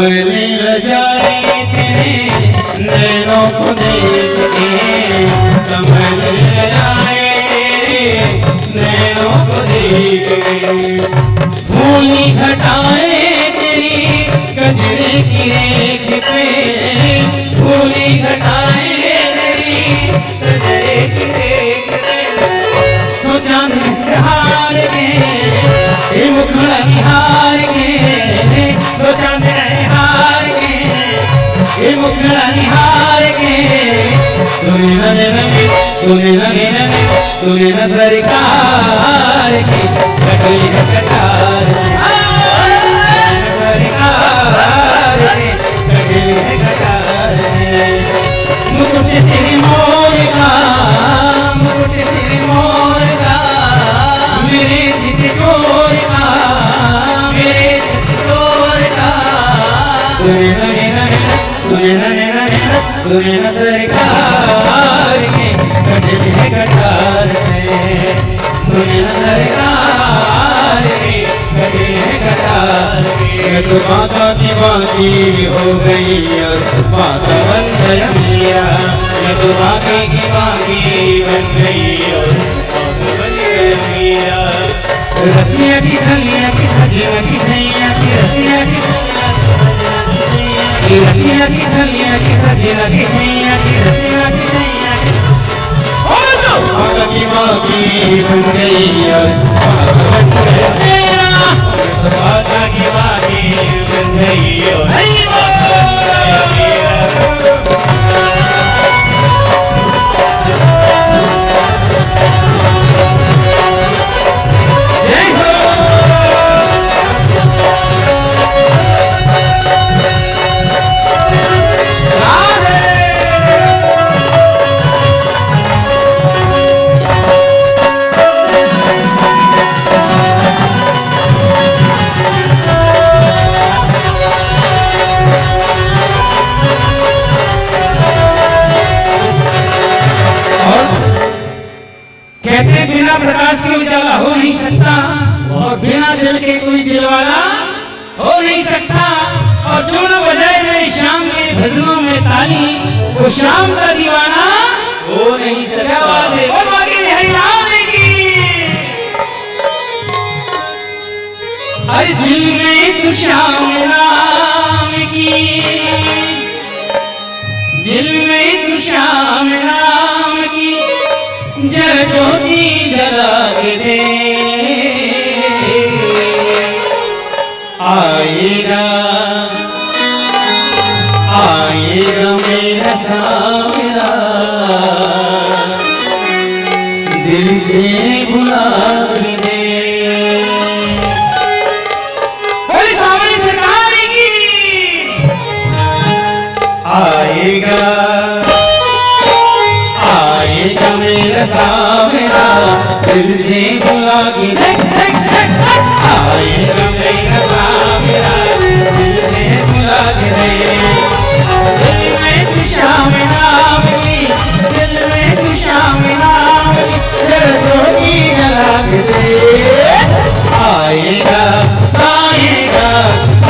fue सुने न सुने न सरकार की कटोरी कटार सरकार कटोरी मुकुट सिर मोर का सिर मोर मेरे चित सुने सरकार के कटल कटार से सुने सरकार के कटल माता बाकी हो गई माता बन गया मैं माता की बाकी बन गई रसिया की छलिया। की सजिया की छैया की रसिया की रसिया की छलिया की सजिया की छैया की रसिया की छैया की की बाकी बन गई तेरा की बाकी बन गई प्रकाश के उजाला हो नहीं सकता और बिना दिल के कोई दिल वाला हो नहीं सकता। और जो न बजाए मेरी शाम के भजनों में ताली, वो शाम का दीवाना हो नहीं सकता हर दिल में तू शाम नाम की। दिल में तू शाम नाम की। जला आएगा आएगा मेरा सावरा दिल से बुला जोगी जला के दे आएगा आएगा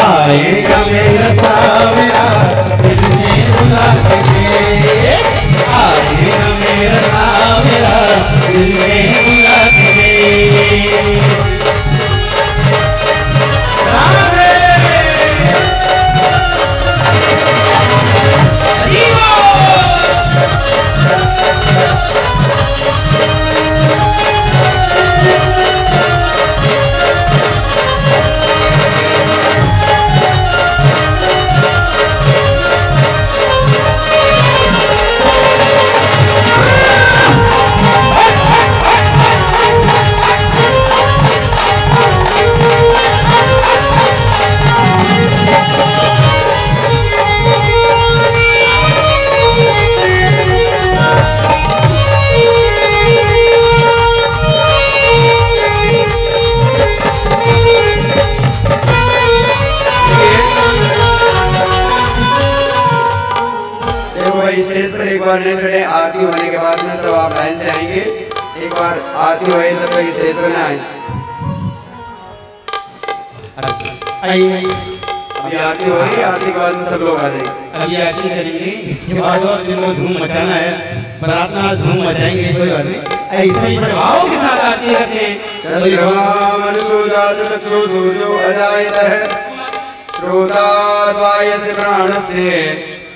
आएगा मेरा सावरा दिल से बुला के आएगा मेरा दिल से के दे नहीं चढ़े आरती होने के बाद में सब आप लाइन से आएँगे। एक बार आरती होए तब तक स्टेज पर ना आए। आइए। अभी आरती हो रही है आरती के बाद में सब लोग आ जाएँगे। अभी आरती करेंगे इसके बाद और जिनको धूम मचाना है बारात में आज धूम मचाएँगे कोई बात नहीं। ऐसे ही भाव के साथ आरती करते हैं। चंद्रमा मनसो जात चक्षु सूर्यो अजायतः श्रोताद्वायस्य प्राणस्य। मुखादग्निरजायते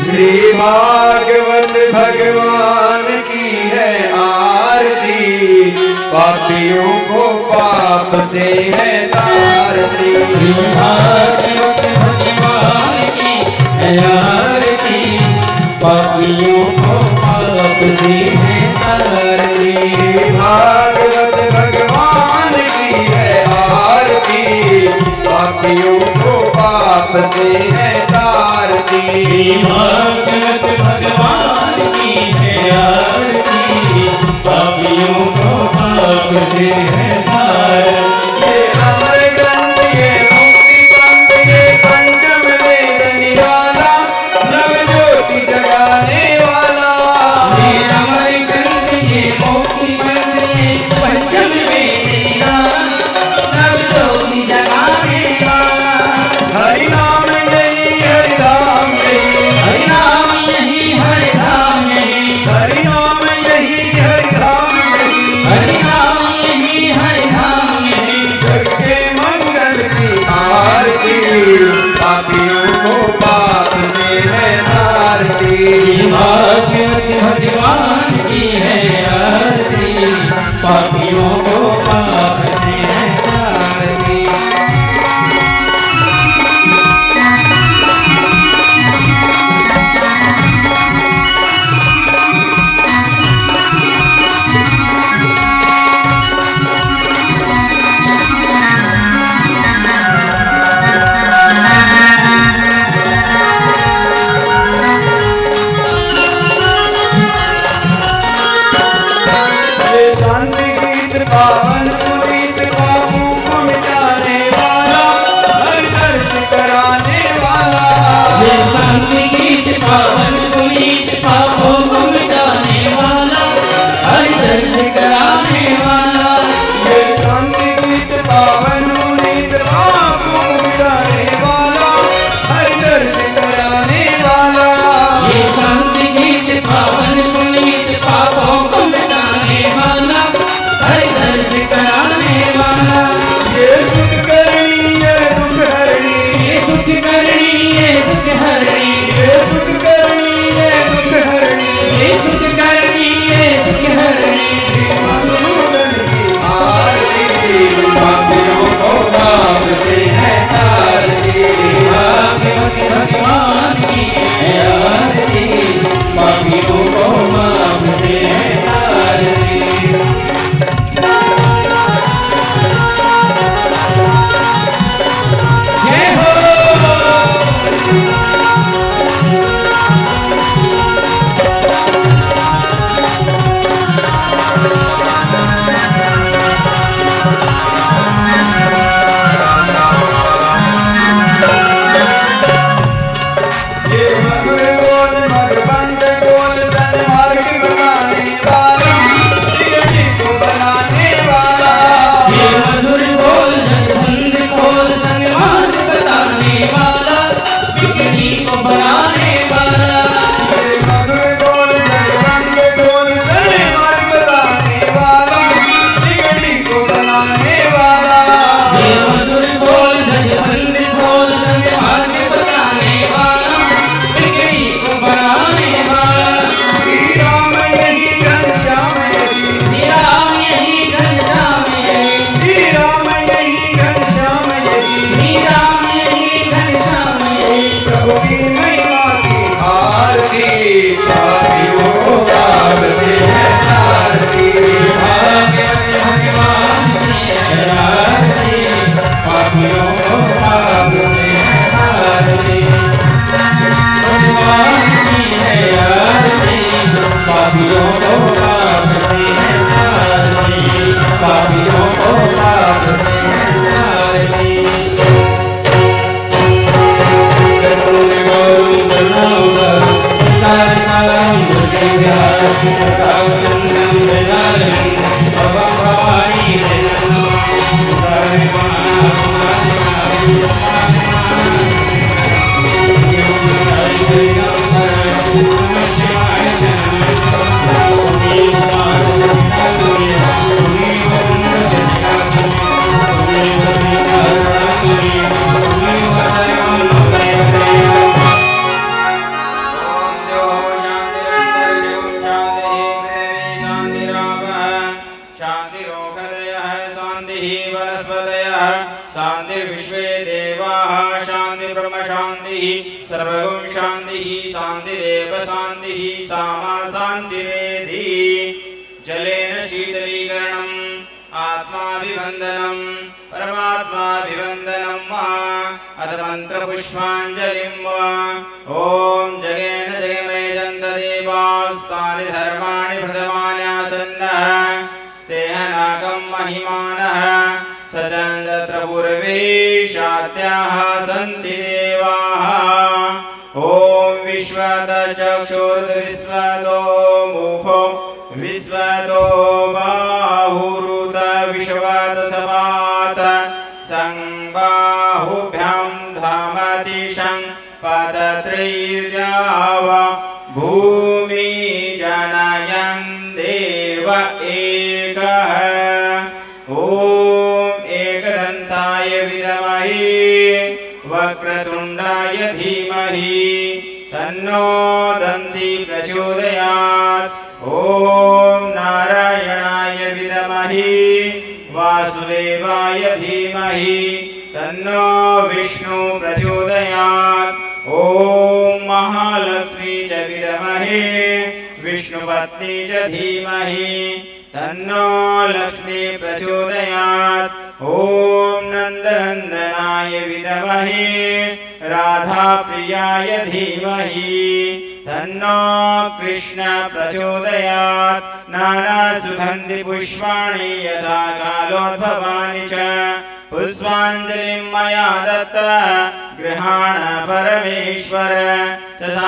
श्री भागवत भगवान की है आरती। पापियों को पाप से है तारती श्रीभागवत भगवान की है आरती पापियों को पाप से है तारती श्रीभागवत भगवान की है तारती बाकियों को पाप से है तारती भगत भगवान की। है आरती बाकियों को पाप से है तारती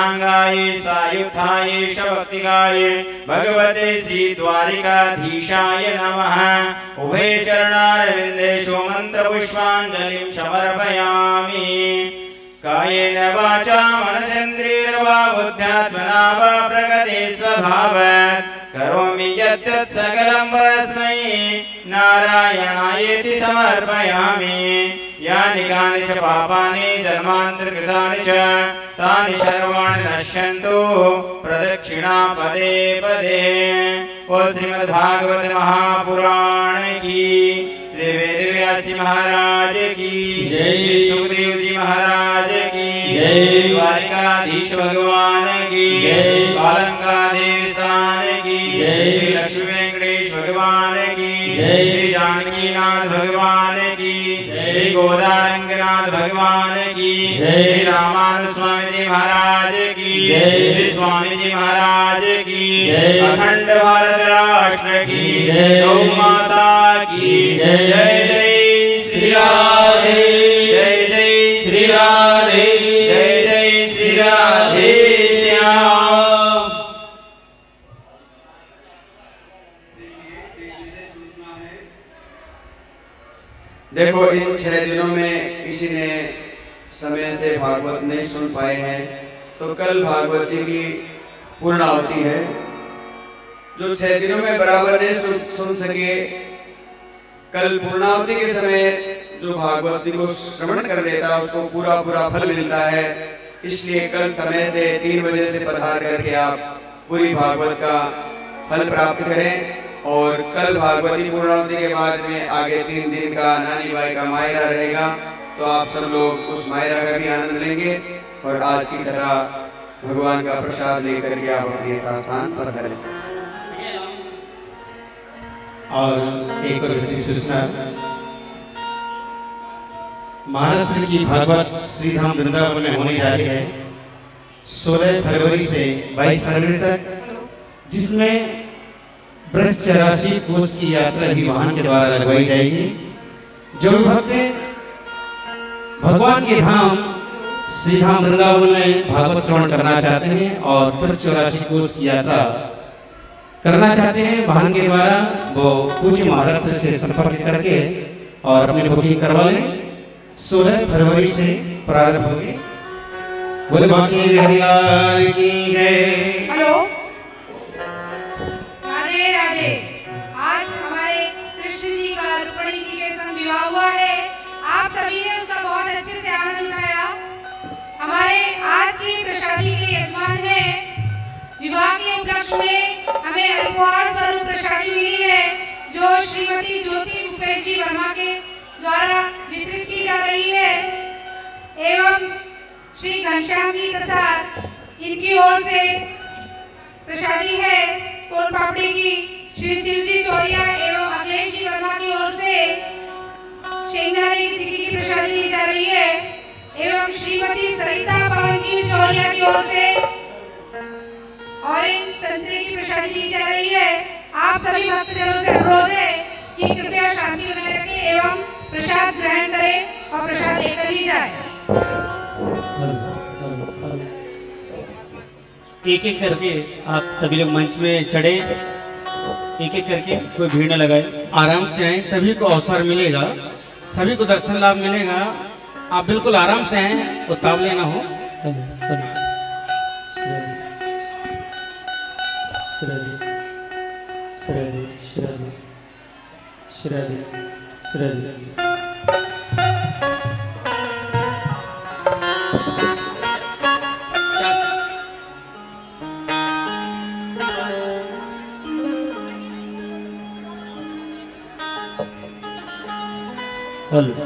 सायुधाय शक्तिकाय भगवते श्रीद्वारिकाधीशाय नमः। उभे चरणारविन्देषु मन्त्रपुष्पाञ्जलिं समर्पयामि। कायेन वाचा मनसेन्द्रियर्वा बुद्ध्यात्मना वा प्रगते स्वभावात् करोमि यद्यत् सकलं परस्मै नारायणायेति समर्पयामि यानि कानि च पापानि जन्मान्तर्कृतानि च तानि सर्वाणि नश्यन्तु प्रदक्षिणा पदे पदे ओ श्रीमद्भागवत महापुराण की श्री वेदव्यासी महाराज की जय। सुखदेव जी महाराज की जय। द्वारिकाधीश भगवान की जय। कालंका देव स्थान की जय। लक्ष्मी वेंकटेश भगवान की। श्री जानकी नाथ भगवान की जय। श्री गोदारंगनाथ भगवान की जय। श्री रामानुज स्वामी जी महाराज की जय। श्री स्वामी जी महाराज की जय। अखंड भारत राष्ट्र की जय। गौ माता की। जय जय श्री राधे जय जय श्री राधे जय जय श्री राधे देखो इन छह दिनों में किसी ने समय से भागवत नहीं सुन पाए हैं तो कल भागवत की पूर्णावती है। जो छह दिनों में बराबर नहीं सुन, सुन सके कल पूर्णावती के समय जो भागवत को श्रवण कर लेता उसको पूरा पूरा फल मिलता है। इसलिए कल समय से तीन बजे से पधार करके आप पूरी भागवत का फल प्राप्त करें। और कल भागवती पूर्णावती के बाद में आगे तीन दिन का नानी बाई का मायरा रहेगा तो आप सब लोग उस मायरा का भी आनंद लेंगे और आज की तरह भगवान का प्रसाद लेकर के आप अपने यथास्थान पर करें। और एक और सूचना महाराष्ट्र की भागवत श्री धाम वृंदावन में होने जा रही है। 16 फरवरी से 22 फरवरी तक जिसमें ब्रज चौरासी कोष की यात्रा भी वाहन के द्वारा लगवाई जाएगी। जो भक्त भगवान के धाम धाम वृंदावन में भागवत श्रवण करना चाहते हैं और ब्रज चौरासी कोष की यात्रा करना चाहते हैं, वाहन के द्वारा, वो पूज्य महाराष्ट्र से संपर्क करके और अपनी बुकिंग करवा लें। सोलह फरवरी से प्रारंभ होगी। बोले बाकी हरिलाल की जय। हेलो। के हुआ है। आप सभी ने उसका बहुत अच्छे से आनंद उठाया। हमारे आज की प्रसादी के यजमान है विवाह के उपलक्ष्य में हमें उपहार स्वरूप प्रसादी मिली है, जो श्रीमती ज्योति भूपेश जी वर्मा के द्वारा वितरित की जा रही है। एवं श्री घनश्याम जी प्रसाद इनकी ओर से प्रसादी है सोन पापड़ी की श्री शिवजी चौरिया एवं अखिलेश जी वर्मा की ओर से शेंगदाने की दी जा रही है। एवं श्रीमती सरिता पवन जी चौरिया की ओर से। ऑरेंज संतरे की दी जा रही है। आप सभी भक्तजनों से अनुरोध है कि कृपया शांति बनाए रखें एवं प्रसाद ग्रहण करें और प्रसाद लेकर ही जाएँ। एक एक करके आप सभी लोग मंच में चढ़े। एक एक करके कोई भीड़ न लगाए। आराम से आए, सभी को अवसर मिलेगा। सभी को दर्शन लाभ मिलेगा। आप बिल्कुल आराम से आए उतावले ना हो। हेलो।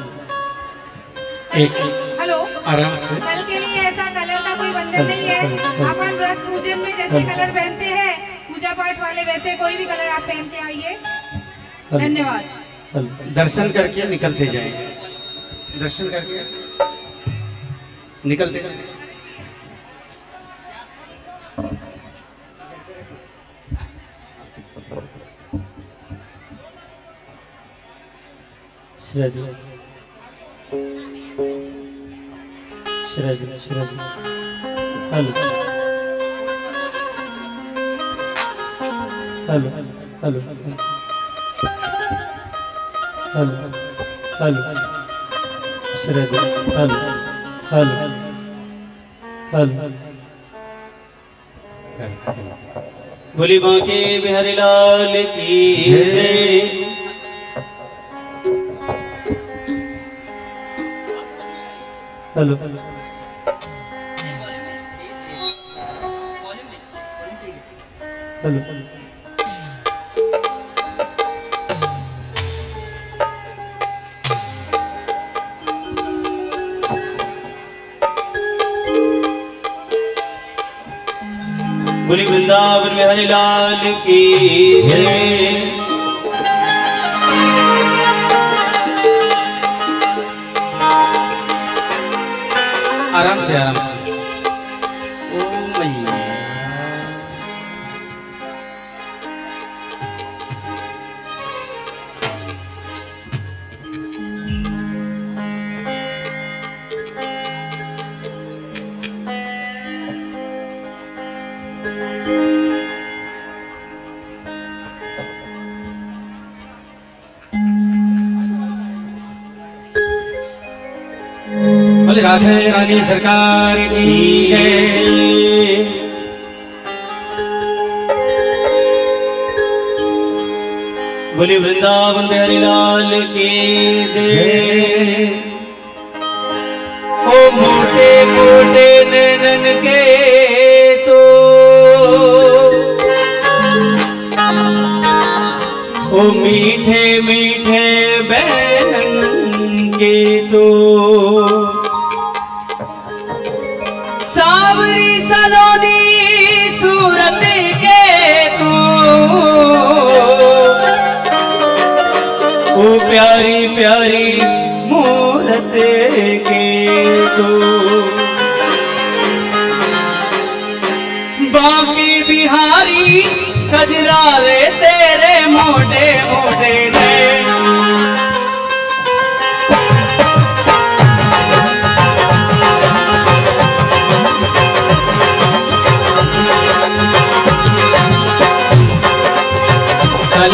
एक हेलो। आराम से। कल के लिए ऐसा कलर का कोई बंधन नहीं है। अपन व्रत पूजन में जैसे कलर पहनते हैं पूजा पाठ वाले वैसे कोई भी कलर आप पहन के आइए। धन्यवाद। दर्शन करके निकलते जाएँगे दर्शन करके। निकलते। Shraddha. Shraddha Shraddha. Hello. Hello hello. Hello hello. Shraddha hello hello. Hello. बोली बांके बिहारी लाल की जय। हेलो। हेलो। बोली वृंदावन में हरि लाल की जय आराम से राधे सरकार की जय। बोली वृंदावन बिहारी की जय।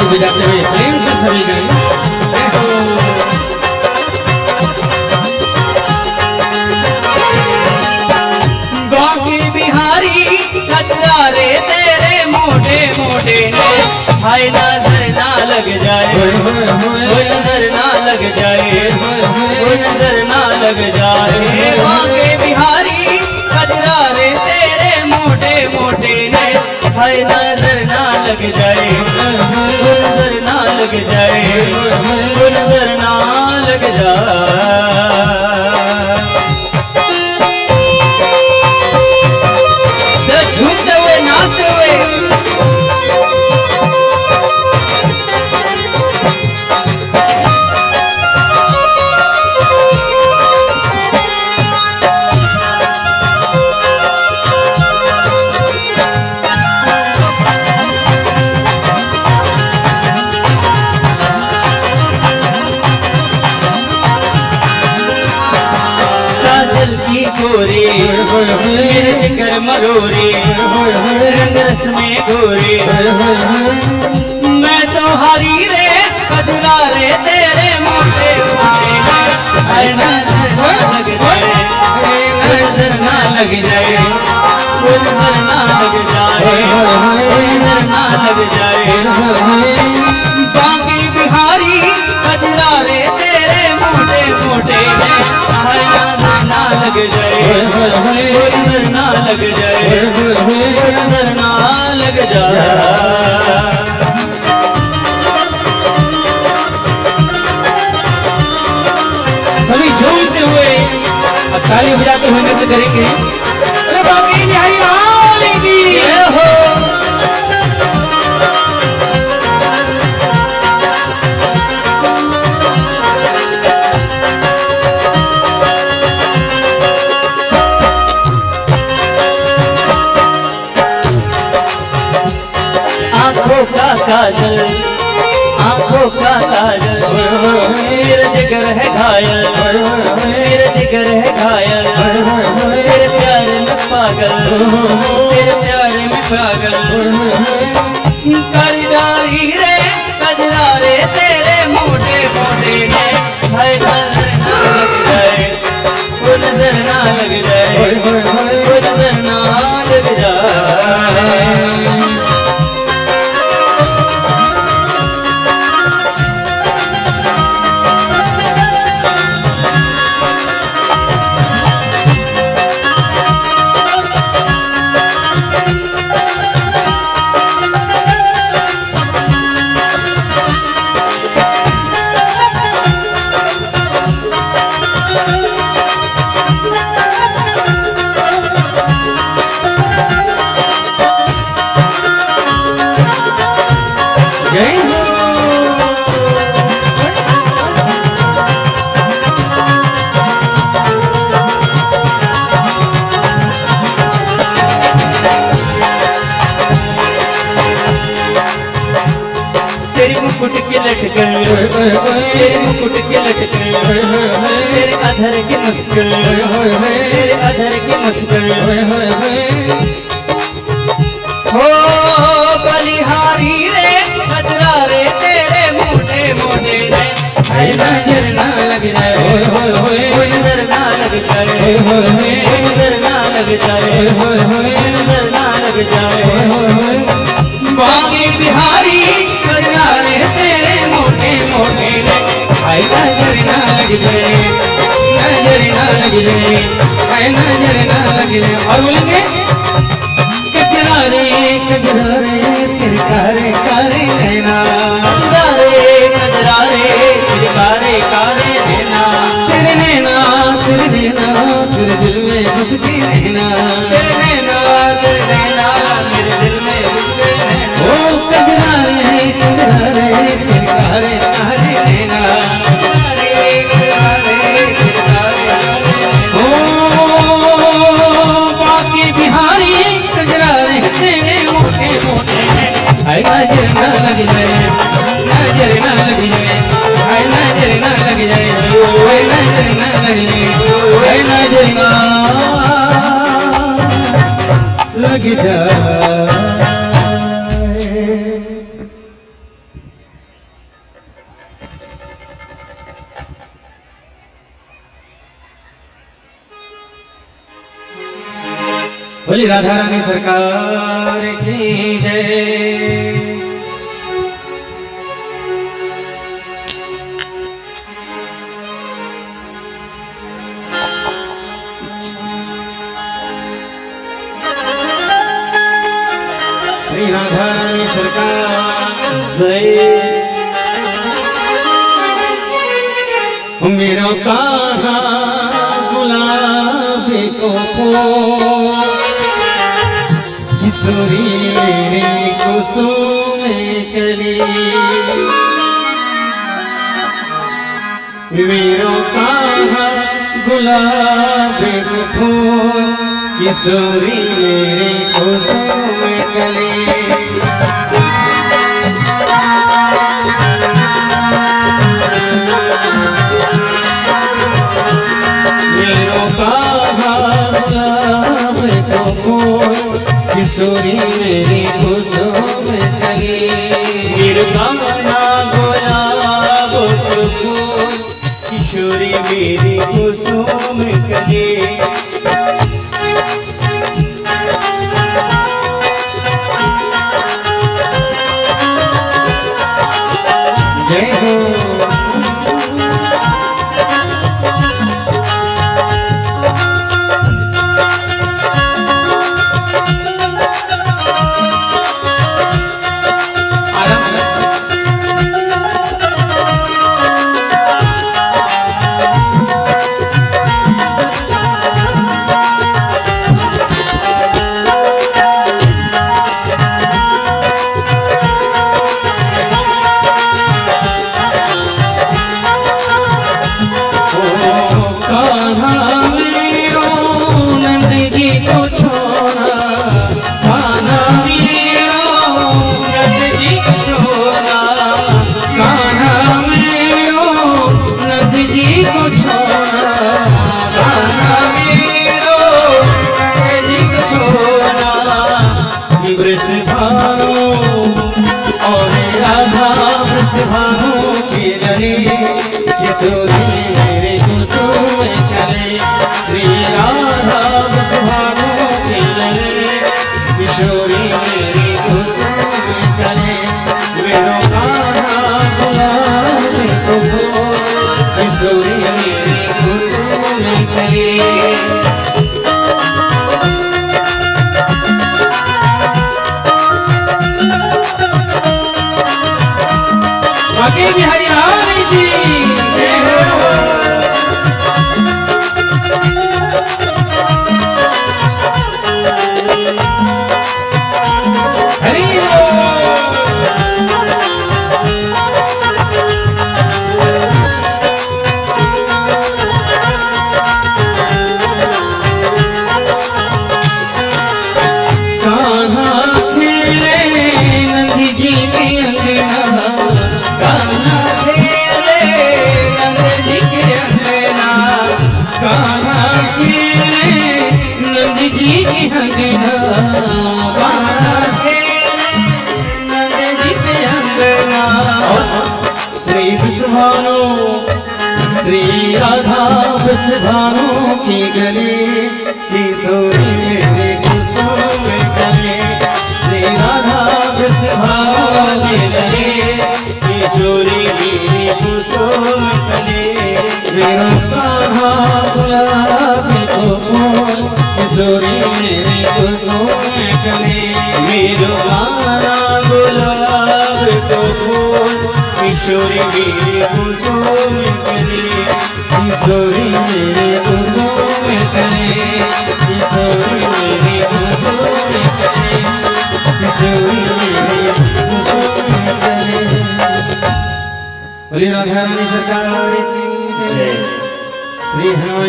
ताली बजाते हुए प्रेम से सभी गए तेरे मोटे मोटे ने हाय नज़र ना लग जाए। नज़र ना लग जाए। नज़र ना लग जाए। बाकी बिहारी कचरा रे तेरे मोटे मोटे ने हाय नज़र ना लग जाए। नज़र लग जाए नज़र ना लग जाए। गोरी। रंग रस में गोरी। मैं तो हरी रे कजरा रे, तेरे मोटे नज़र ना लग जाए नज़र ना लग जाए नज़र ना लग जाए बाकी बिहारी रे तेरे मोटे। मोटे ना लग जाए नज़र ना लग जाए। लग सभी झूमते हुए ताली बजाते हुए नृत्य करेंगे। काजल आँखों का काजल मेरा जिगर है घायल। मेरा जिगर है घायल। तेरे प्यार में पागल। तेरे प्यार में पागल। करदारी रे कजरा रे तेरे मुँह लग जाए। बोली राधा रानी सरकार की जय। से मेरा कहा गुलाब को किशोरी मेरी कुसुम कली मेरो कहा गुलाब फूल किशोरी मेरी कुसुम करी किशोरी मेरी खुशों में लगी गिरता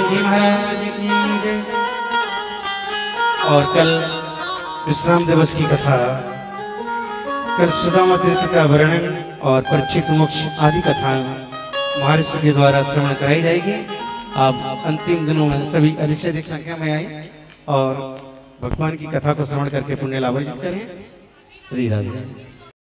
जी महाराज की जय। और कल विश्राम दिवस की कथा कल सुदामा तीर्थ का वर्णन और परिचित मोक्ष आदि कथा महर्षि के द्वारा श्रवण कराई जाएगी। आप अंतिम दिनों में सभी अधिक से अधिक संख्या में आए और भगवान की कथा को श्रवण करके पुण्य लाभ करें। श्री राधे।